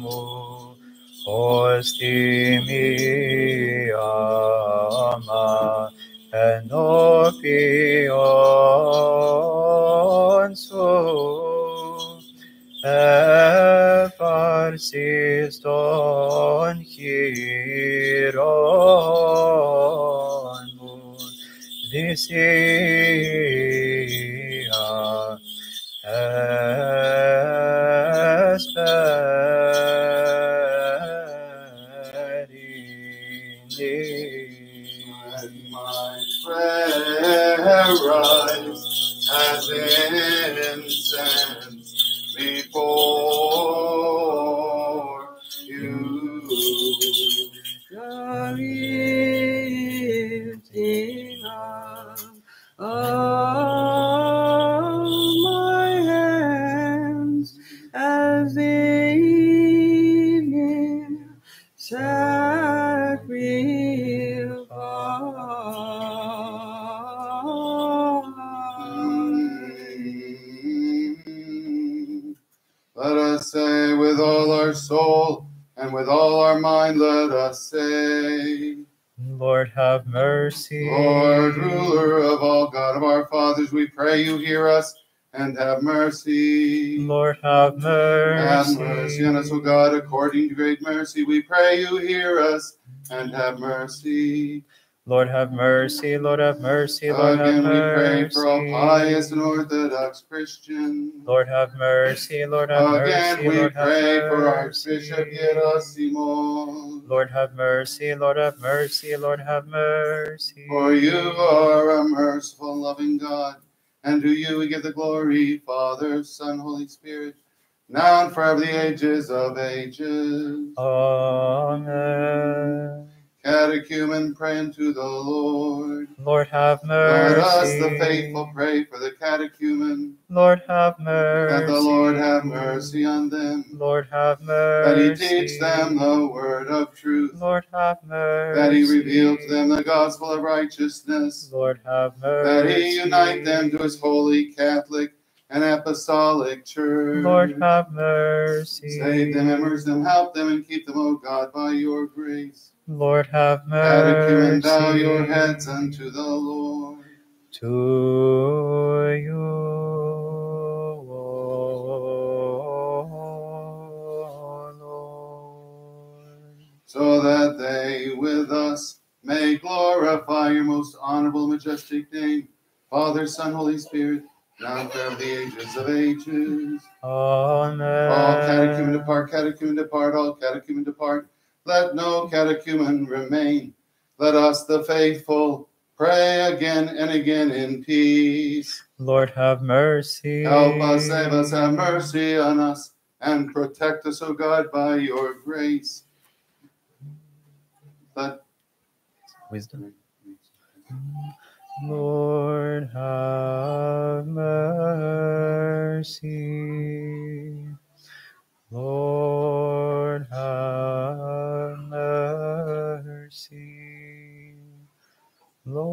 S3: μου ως τιμιάμα ενώπιον σου. Επάρσεις των χειρών μου θυσία
S1: O God, according to great mercy. We pray you hear us and have mercy.
S3: Lord, have mercy. Lord, have mercy. Lord, have
S1: Again, we
S3: mercy.
S1: pray for all pious and orthodox Christians.
S3: Lord, have mercy. Lord, have
S1: Again,
S3: mercy.
S1: we
S3: Lord, have
S1: pray for. Archbishop Gerasimos.
S3: Lord, have mercy. Lord, have mercy. Lord, have mercy.
S1: For you are a merciful, loving God, and to you we give the glory, Father, Son, Holy Spirit, now and forever the ages of ages.
S3: Amen.
S1: Catechumen, pray unto the Lord.
S3: Lord, have mercy.
S1: Let us, the faithful, pray for the catechumen,
S3: Lord, have mercy.
S1: that the Lord have mercy on them,
S3: Lord, have mercy.
S1: that He teach them the word of truth,
S3: Lord, have mercy.
S1: that He reveal to them the gospel of righteousness,
S3: Lord, have mercy.
S1: that He unite them to His holy Catholic and Apostolic Church.
S3: Lord, have mercy.
S1: Save them, immerse them, help them, and keep them, O God, by your grace.
S3: Lord, have mercy.
S1: bow your heads unto the Lord.
S3: To you, O Lord.
S1: so that they with us may glorify your most honorable, majestic name, Father, Son, Holy Spirit, now forever the ages of ages.
S3: Amen.
S1: All catechumen depart, catechumen depart, all catechumen depart. Let no catechumen remain. Let us, the faithful, pray again and again in peace.
S3: Lord, have mercy.
S1: Help us, save us, have mercy on us, and protect us, O God, by your grace. Let
S3: Wisdom. Mm-hmm. Lord, have mercy. Lord, have mercy. Lord,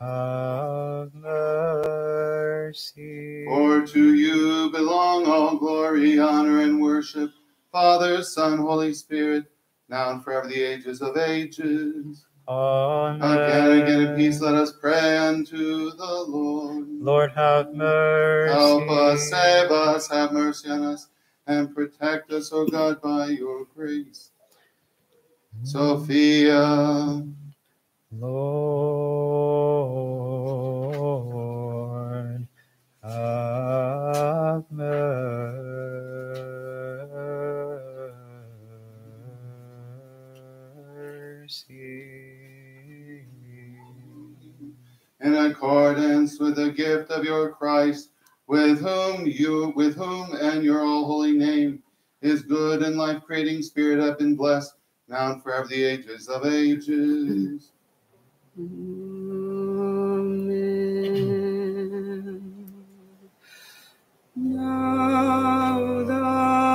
S3: have mercy.
S1: For to you belong all glory, honor, and worship, Father, Son, Holy Spirit, now and forever the ages of ages.
S3: Amen.
S1: Again and again in peace, let us pray unto the Lord.
S3: Lord, have mercy.
S1: Help us, save us, have mercy on us, and protect us, O God, by your grace. Sophia,
S3: Lord, have
S1: accordance with the gift of your Christ, with whom you, with whom and your all holy name, his good and life creating spirit have been blessed, now and forever the ages of ages.
S2: Amen. Now thou,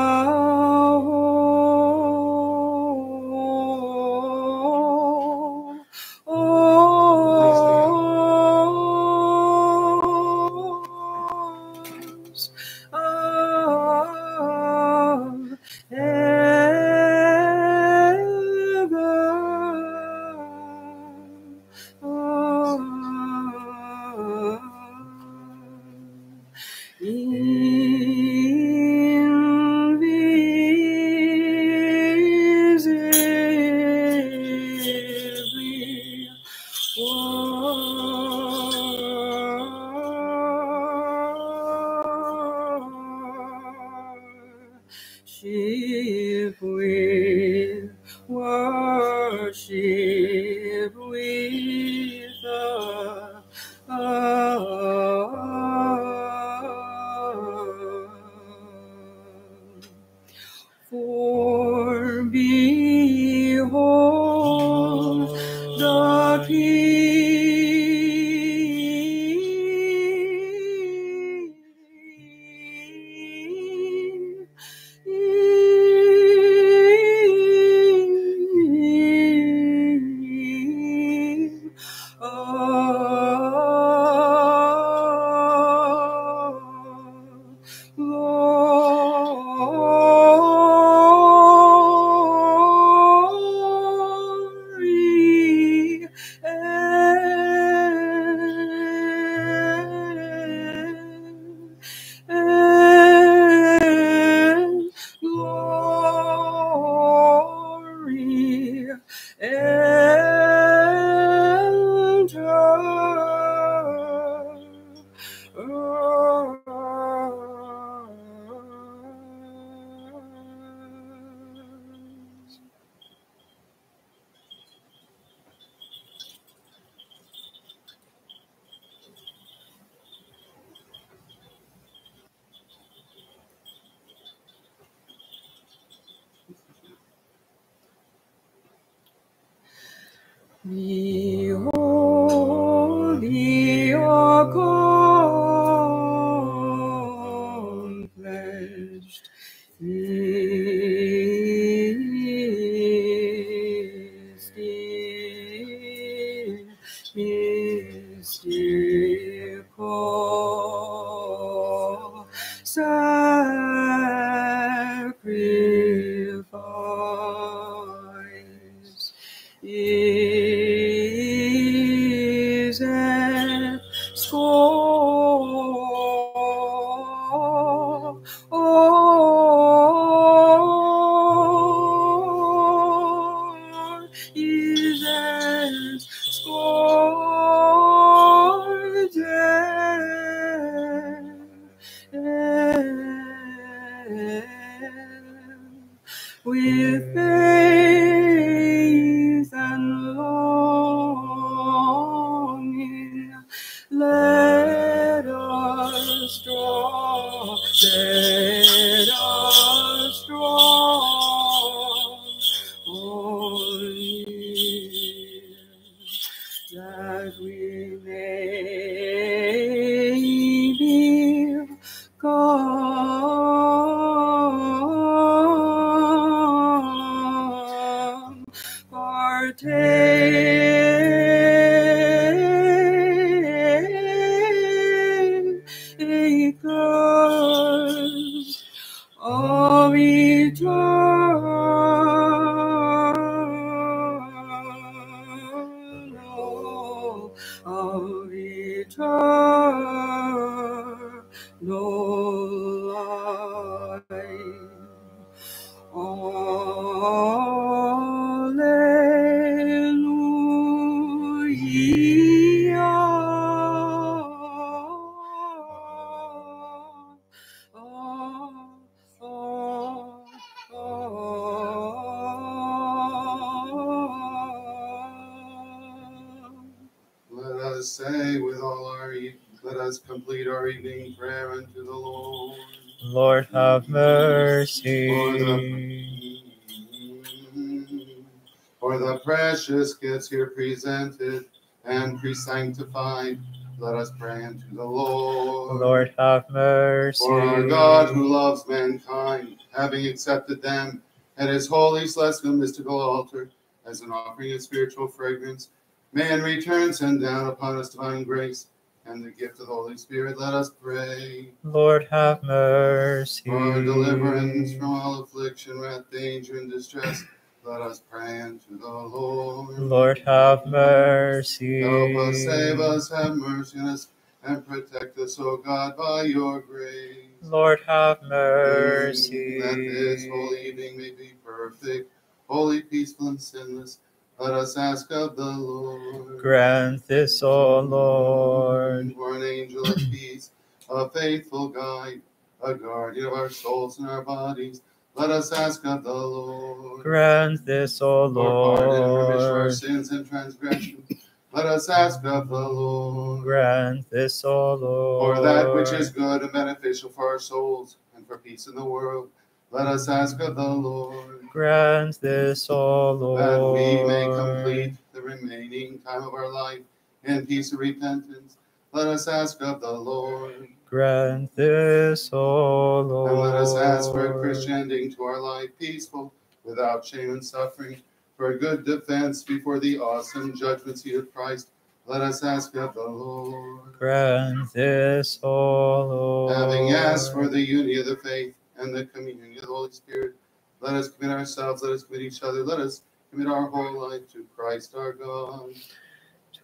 S1: here presented and pre-sanctified, let us pray unto the Lord.
S3: Lord have mercy.
S1: For our God who loves mankind, having accepted them at his holy celestial mystical altar as an offering of spiritual fragrance, may in return send down upon us divine grace and the gift of the Holy Spirit. Let us pray.
S3: Lord have mercy.
S1: For our deliverance from all affliction, wrath, danger, and distress, let us pray unto the Lord.
S3: Lord have mercy.
S1: Help us, save us, have mercy on us, and protect us, O God, by your grace.
S3: Lord have mercy.
S1: That this whole evening may be perfect, holy, peaceful, and sinless. Let us ask of the Lord.
S3: Grant this, O Lord.
S1: For an angel of peace, a faithful guide, a guardian of our souls and our bodies. Let us ask of the Lord.
S3: Grant this, O
S1: For pardon and remission of our sins and transgressions. Let us ask of the Lord.
S3: Grant this, O Lord.
S1: For that which is good and beneficial for our souls and for peace in the world. Let us ask of the Lord
S3: Grant this, O Lord.
S1: that we may complete the remaining time of our life in peace and repentance. Let us ask of the Lord.
S3: Grant this, O Lord.
S1: And let us ask for a Christian ending to our life, peaceful, without shame and suffering, for a good defense before the awesome judgment seat of Christ. Let us ask of the Lord.
S3: Grant this, O Lord.
S1: Having asked for the unity of the faith and the communion of the Holy Spirit, let us commit ourselves, let us commit each other, let us commit our whole life to Christ our God.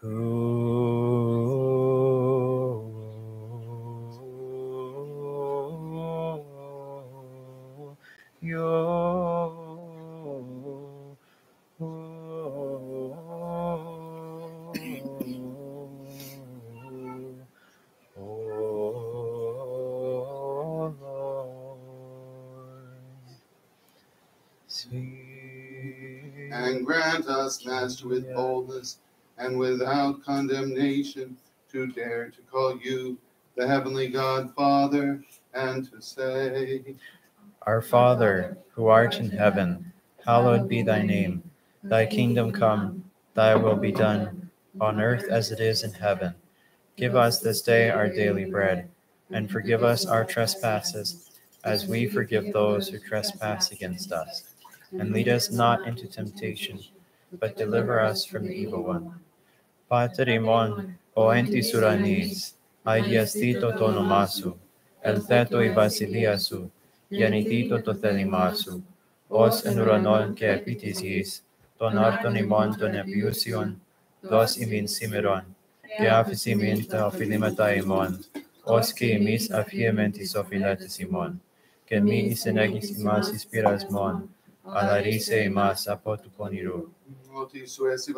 S3: To you. O Lord.
S1: And grant us, Master, with boldness and without condemnation, to dare to call you the heavenly God, Father, and to say,
S3: Our Father, who art in heaven, hallowed be thy name. Thy kingdom come, thy will be done, on earth as it is in heaven. Give us this day our daily bread, and forgive us our trespasses, as we forgive those who trespass against us. And lead us not into temptation, but deliver us from the evil one. Pater imon, o entis uranis, aegias tonomasu, el theto i basiliasu, γεννητήτω το θέλημά σου, ως εν ουρανών και επί τον γης, των άρτων ημών των επιούσιων, δώσ' ημίν σήμερον, και άφηση ημίν τα οφειλήματα ημών, ως και εμείς αφιέμεν τις ημών, και μη εις ενέγεις ημάς εις
S1: πειρασμών, αλλά ρίσε ημάς από του πονηρού. Ότι σου εσύ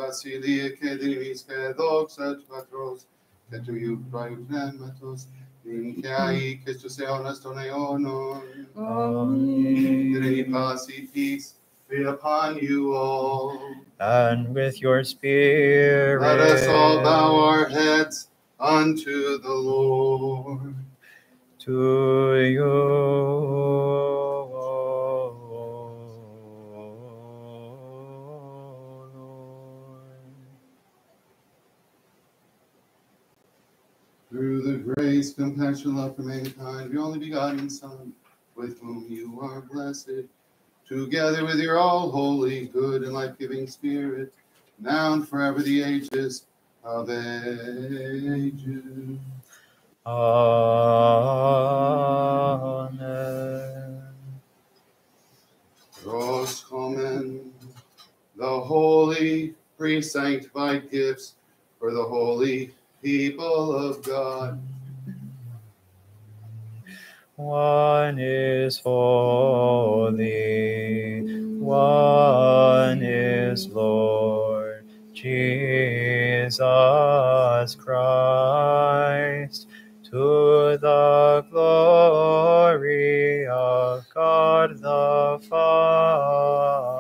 S1: και δίνεις και δόξα του Πατρός και του Πνεύματος, tu seonas ton eonon. Direi pasi peace be upon you all.
S3: And with your spirit,
S1: Let us all bow our heads unto the Lord.
S3: to you.
S1: Through the grace, compassion, love for mankind, your only begotten Son, with whom you are blessed, together with your all holy, good, and life giving Spirit, now and forever the ages of ages.
S3: Amen.
S1: Proschomen, the holy, pre sanctified gifts for the holy people of God.
S3: One is holy, one is Lord, Jesus Christ, to the glory of God the Father.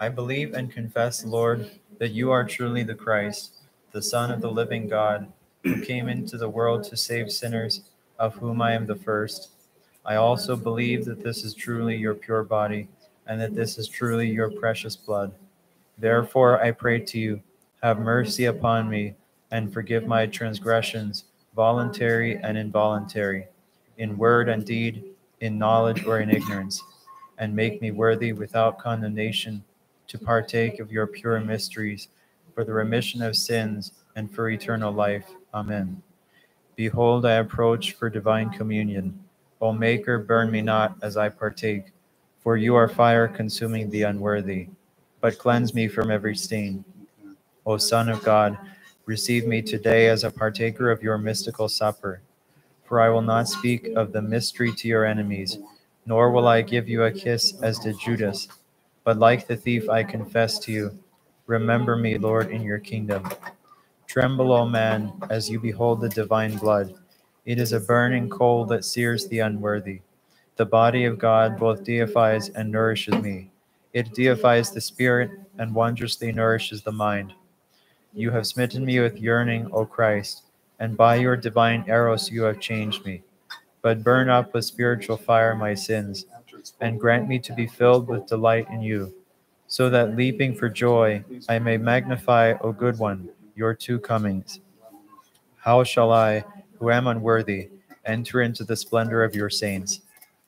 S3: I believe and confess, Lord, that you are truly the Christ, the Son of the living God, who came into the world to save sinners, of whom I am the first. I also believe that this is truly your pure body, and that this is truly your precious blood. Therefore, I pray to you, have mercy upon me, and forgive my transgressions, voluntary and involuntary, in word and deed, in knowledge or in ignorance, and make me worthy without condemnation to partake of your pure mysteries for the remission of sins and for eternal life. Amen. Behold, I approach for divine communion. O Maker, burn me not as I partake, for you are fire consuming the unworthy, but cleanse me from every stain. O Son of God, receive me today as a partaker of your mystical supper. For I will not speak of the mystery to your enemies, nor will I give you a kiss as did Judas but like the thief, I confess to you, remember me, Lord, in your kingdom. Tremble, O man, as you behold the divine blood. It is a burning coal that sears the unworthy. The body of God both deifies and nourishes me. It deifies the spirit and wondrously nourishes the mind. You have smitten me with yearning, O Christ, and by your divine arrows you have changed me. But burn up with spiritual fire my sins, and grant me to be filled with delight in you, so that leaping for joy I may magnify, O good one, your two comings. How shall I, who am unworthy, enter into the splendor of your saints?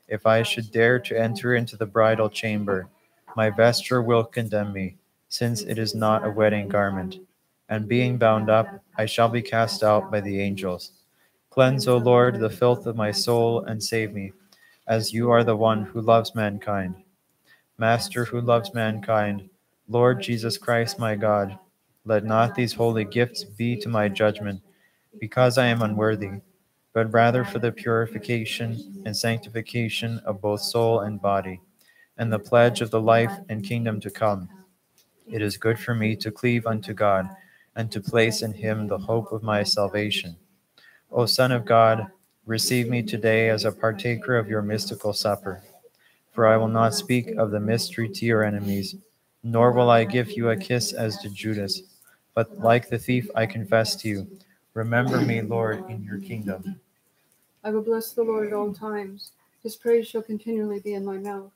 S3: If I should dare to enter into the bridal chamber, my vesture will condemn me, since it is not a wedding garment. And being bound up, I shall be cast out by the angels. Cleanse, O Lord, the filth of my soul, and save me, as you are the one who loves mankind. Master who loves mankind, Lord Jesus Christ, my God, let not these holy gifts be to my judgment, because I am unworthy but rather for the purification and sanctification of both soul and body, and the pledge of the life and kingdom to come. It is good for me to cleave unto God, and to place in him the hope of my salvation. O Son of God, receive me today as a partaker of your mystical supper. For I will not speak of the mystery to your enemies, nor will I give you a kiss as to Judas, but like the thief I confess to you Remember me, Lord, in your kingdom.
S2: I will bless the Lord at all times. His praise shall continually be in my mouth.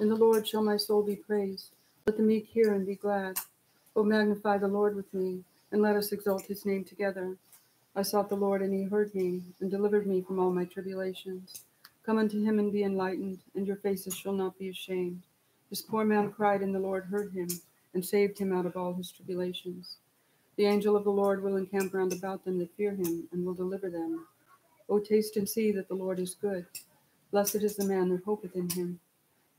S2: In the Lord shall my soul be praised. Let the meek hear and be glad. O magnify the Lord with me, and let us exalt his name together. I sought the Lord, and he heard me, and delivered me from all my tribulations. Come unto him and be enlightened, and your faces shall not be ashamed. This poor man cried, and the Lord heard him, and saved him out of all his tribulations. The angel of the Lord will encamp round about them that fear him, and will deliver them. O taste and see that the Lord is good. Blessed is the man that hopeth in him.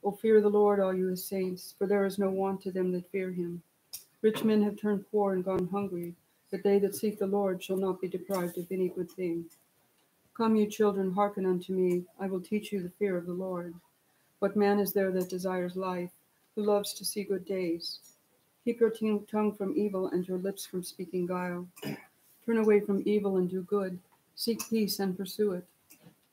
S2: O fear the Lord, all you his saints, for there is no want to them that fear him. Rich men have turned poor and gone hungry, but they that seek the Lord shall not be deprived of any good thing. Come, you children, hearken unto me. I will teach you the fear of the Lord. What man is there that desires life, who loves to see good days? Keep your tongue from evil and your lips from speaking guile. Turn away from evil and do good. Seek peace and pursue it.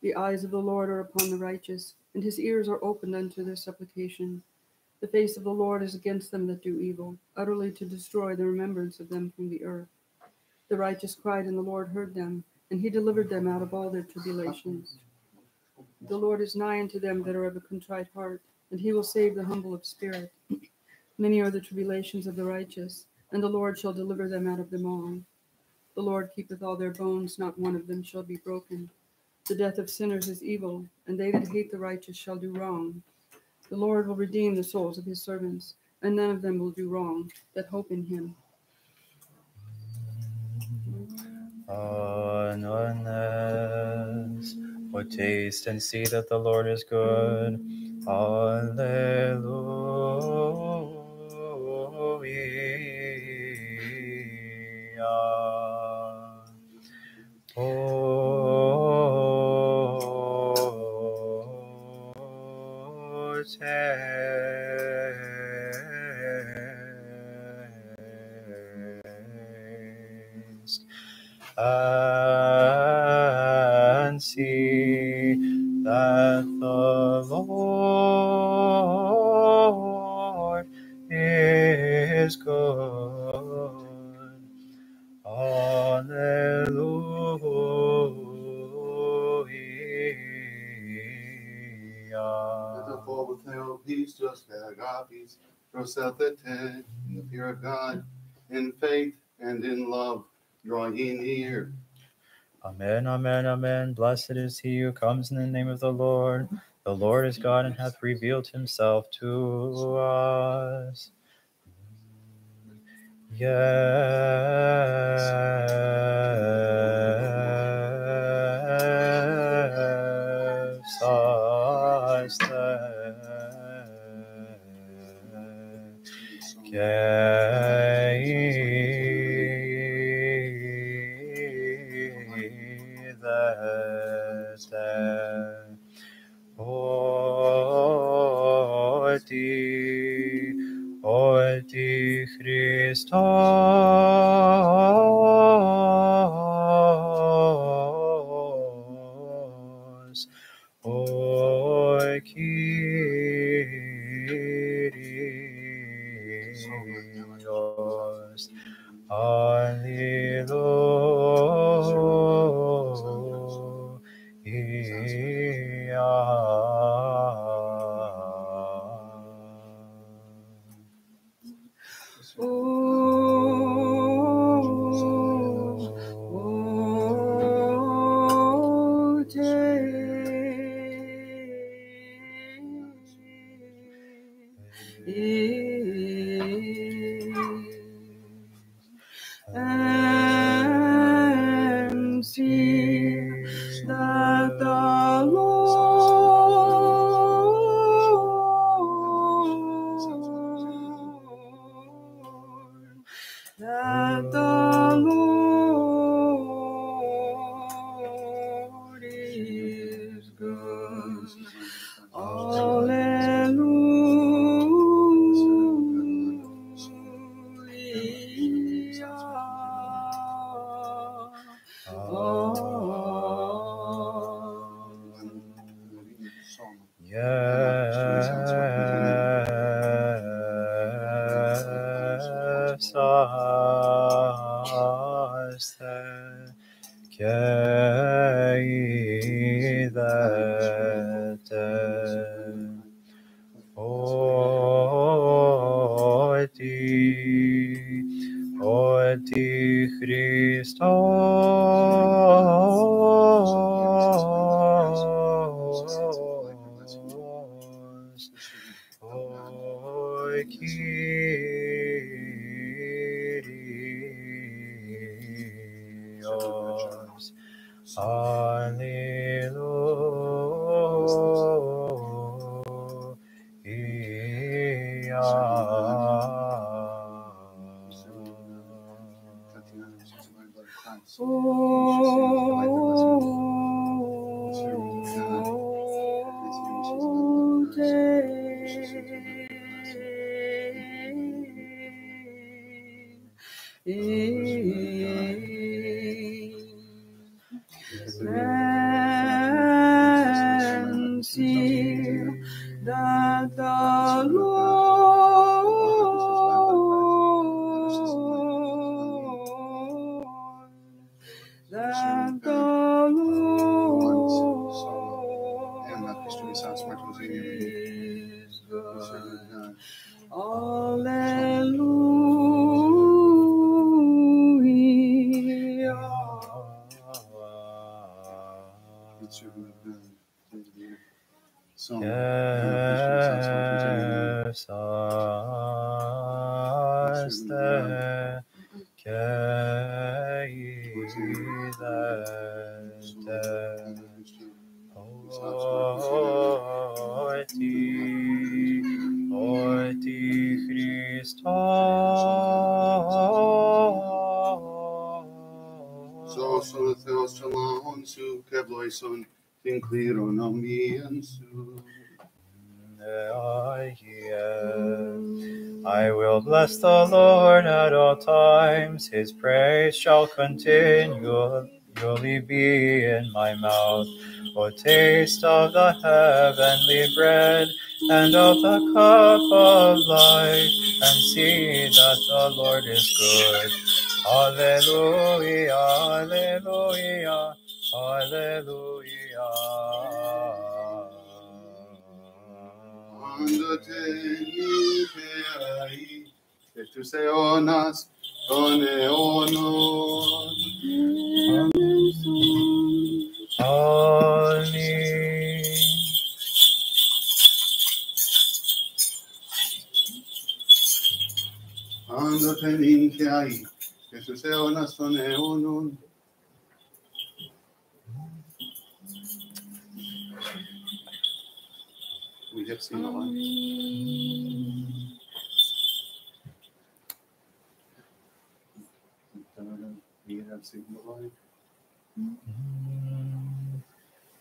S2: The eyes of the Lord are upon the righteous, and his ears are opened unto their supplication. The face of the Lord is against them that do evil, utterly to destroy the remembrance of them from the earth. The righteous cried, and the Lord heard them, and he delivered them out of all their tribulations. The Lord is nigh unto them that are of a contrite heart, and he will save the humble of spirit. Many are the tribulations of the righteous, and the Lord shall deliver them out of them all. The Lord keepeth all their bones, not one of them shall be broken. The death of sinners is evil, and they that hate the righteous shall do wrong. The Lord will redeem the souls of his servants, and none of them will do wrong that hope in him.
S3: On, O taste and see that the Lord is good. Hallelujah. Oh. And see that the Lord is good. Alleluia. For with Hallelujah.
S1: Peace, just out the tent in the fear of God, in faith and in love drawing near.
S3: Amen, amen, amen. Blessed is he who comes in the name of the Lord. The Lord is God and hath revealed himself to us. Yes, stars, O Kyrios,
S2: Alleluia.
S3: I I will bless the Lord at all times. His praise shall continually be in my mouth. Oh, o taste
S1: et tu seonas ton eonon.
S3: Ani.
S1: Quando te niterai, et tu seonas ton eonon. We have seen a lot. We have seen the light.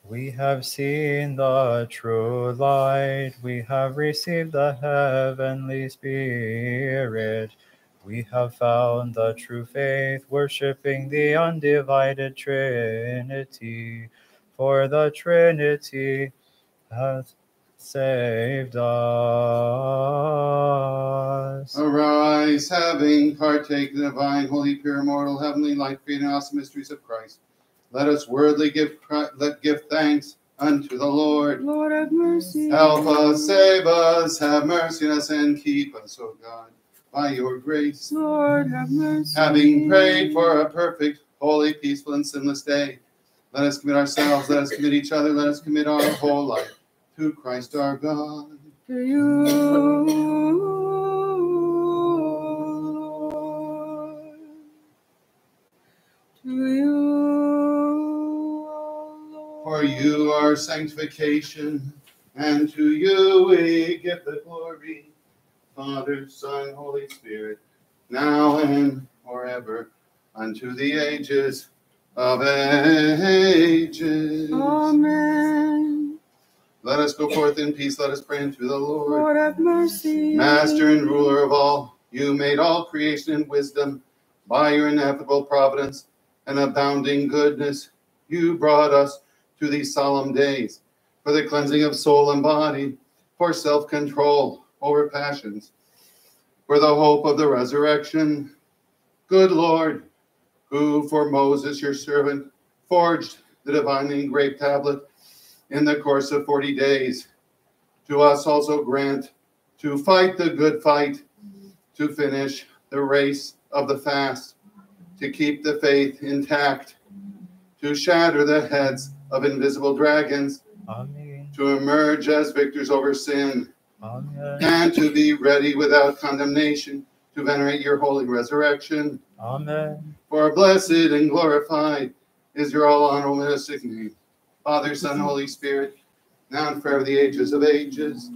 S3: We have seen the true light. We have received the heavenly spirit. We have found the true faith, worshiping the undivided Trinity. For the Trinity hath saved us.
S1: Arise, having partaken the divine, holy, pure, immortal, heavenly light, creating awesome mysteries of Christ. Let us worthily give let give thanks unto the Lord.
S2: Lord have mercy.
S1: Help us, save us, have mercy on us, and keep us, O God, by your grace.
S2: Lord have mercy.
S1: Having prayed for a perfect, holy, peaceful, and sinless day, let us commit ourselves, let us commit each other, let us commit our whole life to Christ our God.
S2: to you, Lord. To you,
S1: For you are sanctification, and to you we give the glory. Father, Son, Holy Spirit, now and forever, unto the ages of ages.
S2: Amen.
S1: Let us go forth in peace. Let us pray unto the Lord.
S2: Lord have mercy.
S1: Master and ruler of all, you made all creation in wisdom by your ineffable providence and abounding goodness. You brought us to these solemn days for the cleansing of soul and body, for self control over passions, for the hope of the resurrection. Good Lord, who for Moses your servant forged the divinely engraved tablet in the course of 40 days, to us also grant to fight the good fight, to finish the race of the fast, to keep the faith intact, to shatter the heads of invisible dragons,
S3: Amen.
S1: to emerge as victors over sin,
S3: Amen.
S1: and to be ready without condemnation to venerate your holy resurrection.
S3: Amen.
S1: For blessed and glorified is your all honorable mystic name. Father, Son, Holy Spirit, now and forever the ages of ages.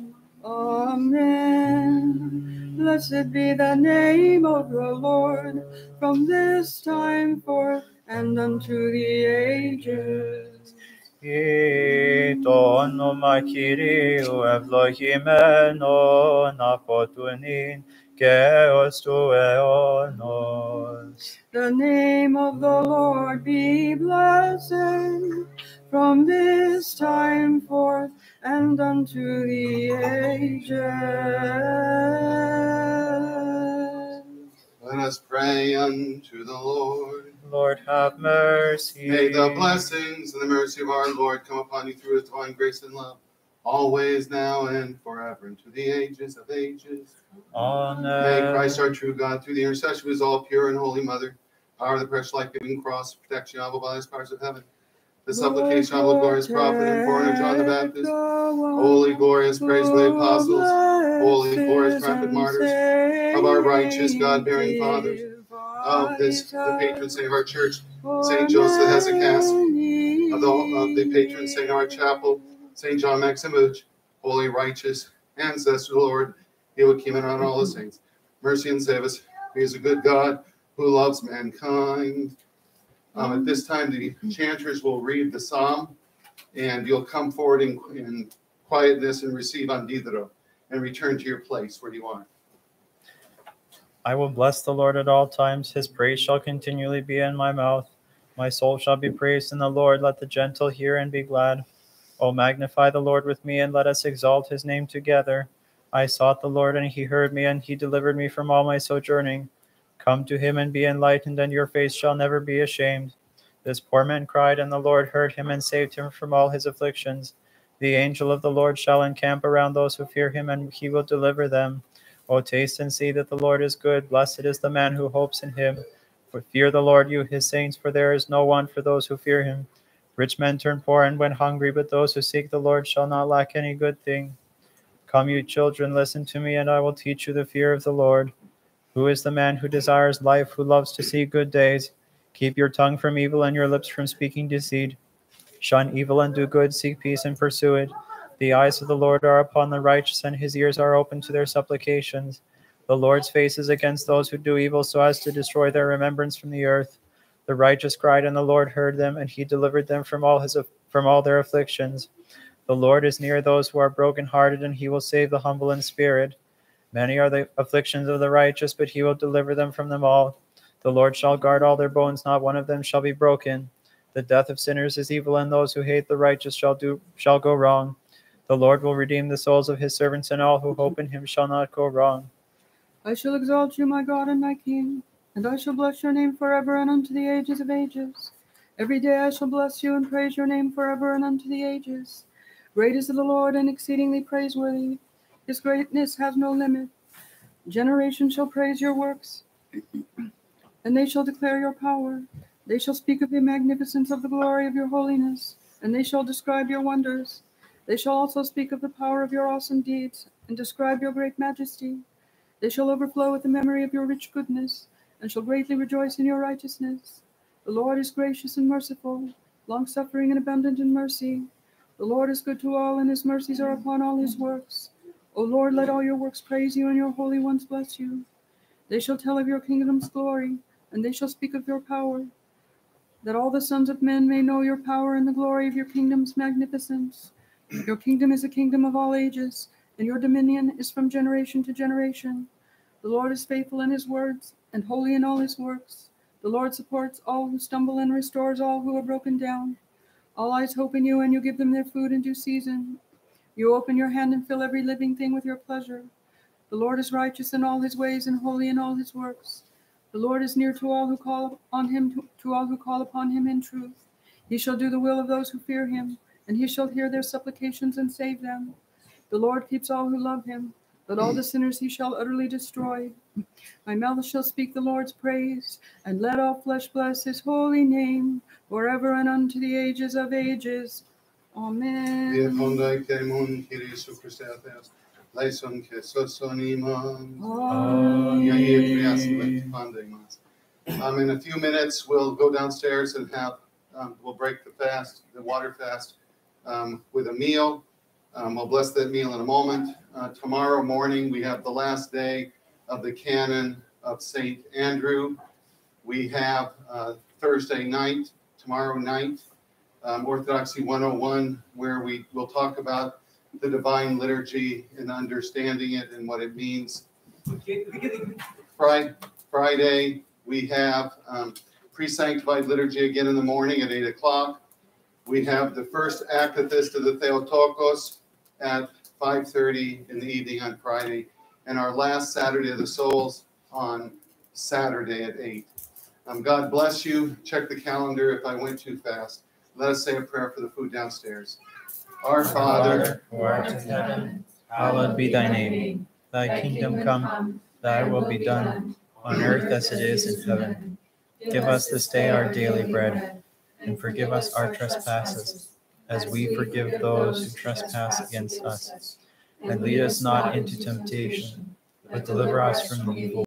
S2: Amen. Blessed be the name of the Lord from this time forth and unto the ages.
S3: Το όνομα Κυρίου ευλογημένον από του νυν και ως του αιώνος.
S2: The name of the Lord be blessed from this time forth and unto the ages.
S1: Let us pray unto the Lord.
S3: Lord have mercy.
S1: May the blessings and the mercy of our Lord come upon you through his divine grace and love, always, now, and forever, and to the ages of ages.
S3: Amen.
S1: May Christ, our true God, through the intercession of his all pure and holy mother, power of the precious life giving cross, protection of all by the powers of heaven, the supplication of the glorious prophet and forerunner John the Baptist, holy, glorious, praiseworthy apostles, holy, glorious, prophet martyrs, of our righteous, God-bearing fathers, of this, the patron saint of our church, Saint Joseph Hesychast, of the, of the patron saint of our chapel, Saint John Maximovich, holy, righteous, ancestor, Lord, Joachim and on all the saints. Mercy and save us. He is a good God who loves mankind. Um, at this time, the chanters will read the psalm, and you'll come forward in, in quietness and receive antidoron and return to your place where you are.
S3: I will bless the Lord at all times. His praise shall continually be in my mouth. My soul shall be praised in the Lord. Let the gentle hear and be glad. O magnify the Lord with me, and let us exalt his name together. I sought the Lord, and he heard me, and he delivered me from all my sojourning. Come to him and be enlightened, and your face shall never be ashamed. This poor man cried, and the Lord heard him and saved him from all his afflictions. The angel of the Lord shall encamp around those who fear him, and he will deliver them. O taste and see that the Lord is good. Blessed is the man who hopes in him. For fear the Lord, you his saints, for there is no one for those who fear him. Rich men turn poor and went hungry, but those who seek the Lord shall not lack any good thing. Come, you children, listen to me, and I will teach you the fear of the Lord. Who is the man who desires life, who loves to see good days? Keep your tongue from evil and your lips from speaking deceit. Shun evil and do good, seek peace and pursue it. The eyes of the Lord are upon the righteous, and his ears are open to their supplications. The Lord's face is against those who do evil, so as to destroy their remembrance from the earth. The righteous cried, and the Lord heard them, and he delivered them from all his from all their afflictions. The Lord is near those who are brokenhearted, and he will save the humble in spirit. Many are the afflictions of the righteous, but he will deliver them from them all. The Lord shall guard all their bones, not one of them shall be broken. The death of sinners is evil, and those who hate the righteous shall do shall go wrong. The Lord will redeem the souls of his servants, and all who hope in him shall not go wrong.
S2: I shall exalt you, my God and my King, and I shall bless your name forever and unto the ages of ages. Every day I shall bless you and praise your name forever and unto the ages. Great is the Lord and exceedingly praiseworthy. His greatness has no limit. Generation shall praise your works, and they shall declare your power. They shall speak of the magnificence of the glory of your holiness, and they shall describe your wonders. They shall also speak of the power of your awesome deeds, and describe your great majesty. They shall overflow with the memory of your rich goodness, and shall greatly rejoice in your righteousness. The Lord is gracious and merciful, long suffering and abundant in mercy. The Lord is good to all, and his mercies are upon all his works. O Lord, let all your works praise you, and your holy ones bless you. They shall tell of your kingdom's glory, and they shall speak of your power, that all the sons of men may know your power and the glory of your kingdom's magnificence. Your kingdom is a kingdom of all ages, and your dominion is from generation to generation. The Lord is faithful in his words, and holy in all his works. The Lord supports all who stumble and restores all who are broken down. All eyes hope in you, and you give them their food in due season. You open your hand and fill every living thing with your pleasure. The Lord is righteous in all his ways and holy in all his works. The Lord is near to all who call on him, to, to all who call upon him in truth. He shall do the will of those who fear him, and he shall hear their supplications and save them. The Lord keeps all who love him, but all the sinners he shall utterly destroy. My mouth shall speak the Lord's praise, and let all flesh bless his holy name, forever and unto the ages of ages. Amen.
S1: fondai kerimon Kyrie Jesu Christe. Laison que soson iman. Um, in a few minutes, we'll go downstairs and have, um, we'll break the fast, the water fast, um, with a meal. Um, we'll bless that meal in a moment. Uh, tomorrow morning, we have the last day of the canon of Saint Andrew. We have, uh, Thursday night, tomorrow night, um, Orthodoxy 101, where we will talk about the divine liturgy and understanding it and what it means. Friday, Friday, we have um, pre-sanctified liturgy again in the morning at eight o'clock. We have the first akathist of the Theotokos at five thirty in the evening on Friday, and our last Saturday of the Souls on Saturday at eight. Um, God bless you. Check the calendar if I went too fast. Let us say a prayer for the food downstairs. Our Father,
S3: who art in heaven, hallowed be thy name. Thy kingdom come, thy will be done, on earth as it is in heaven. Give us this day our daily bread, and forgive us our trespasses, as we forgive those who trespass against us. And lead us not into temptation, but deliver us from the evil.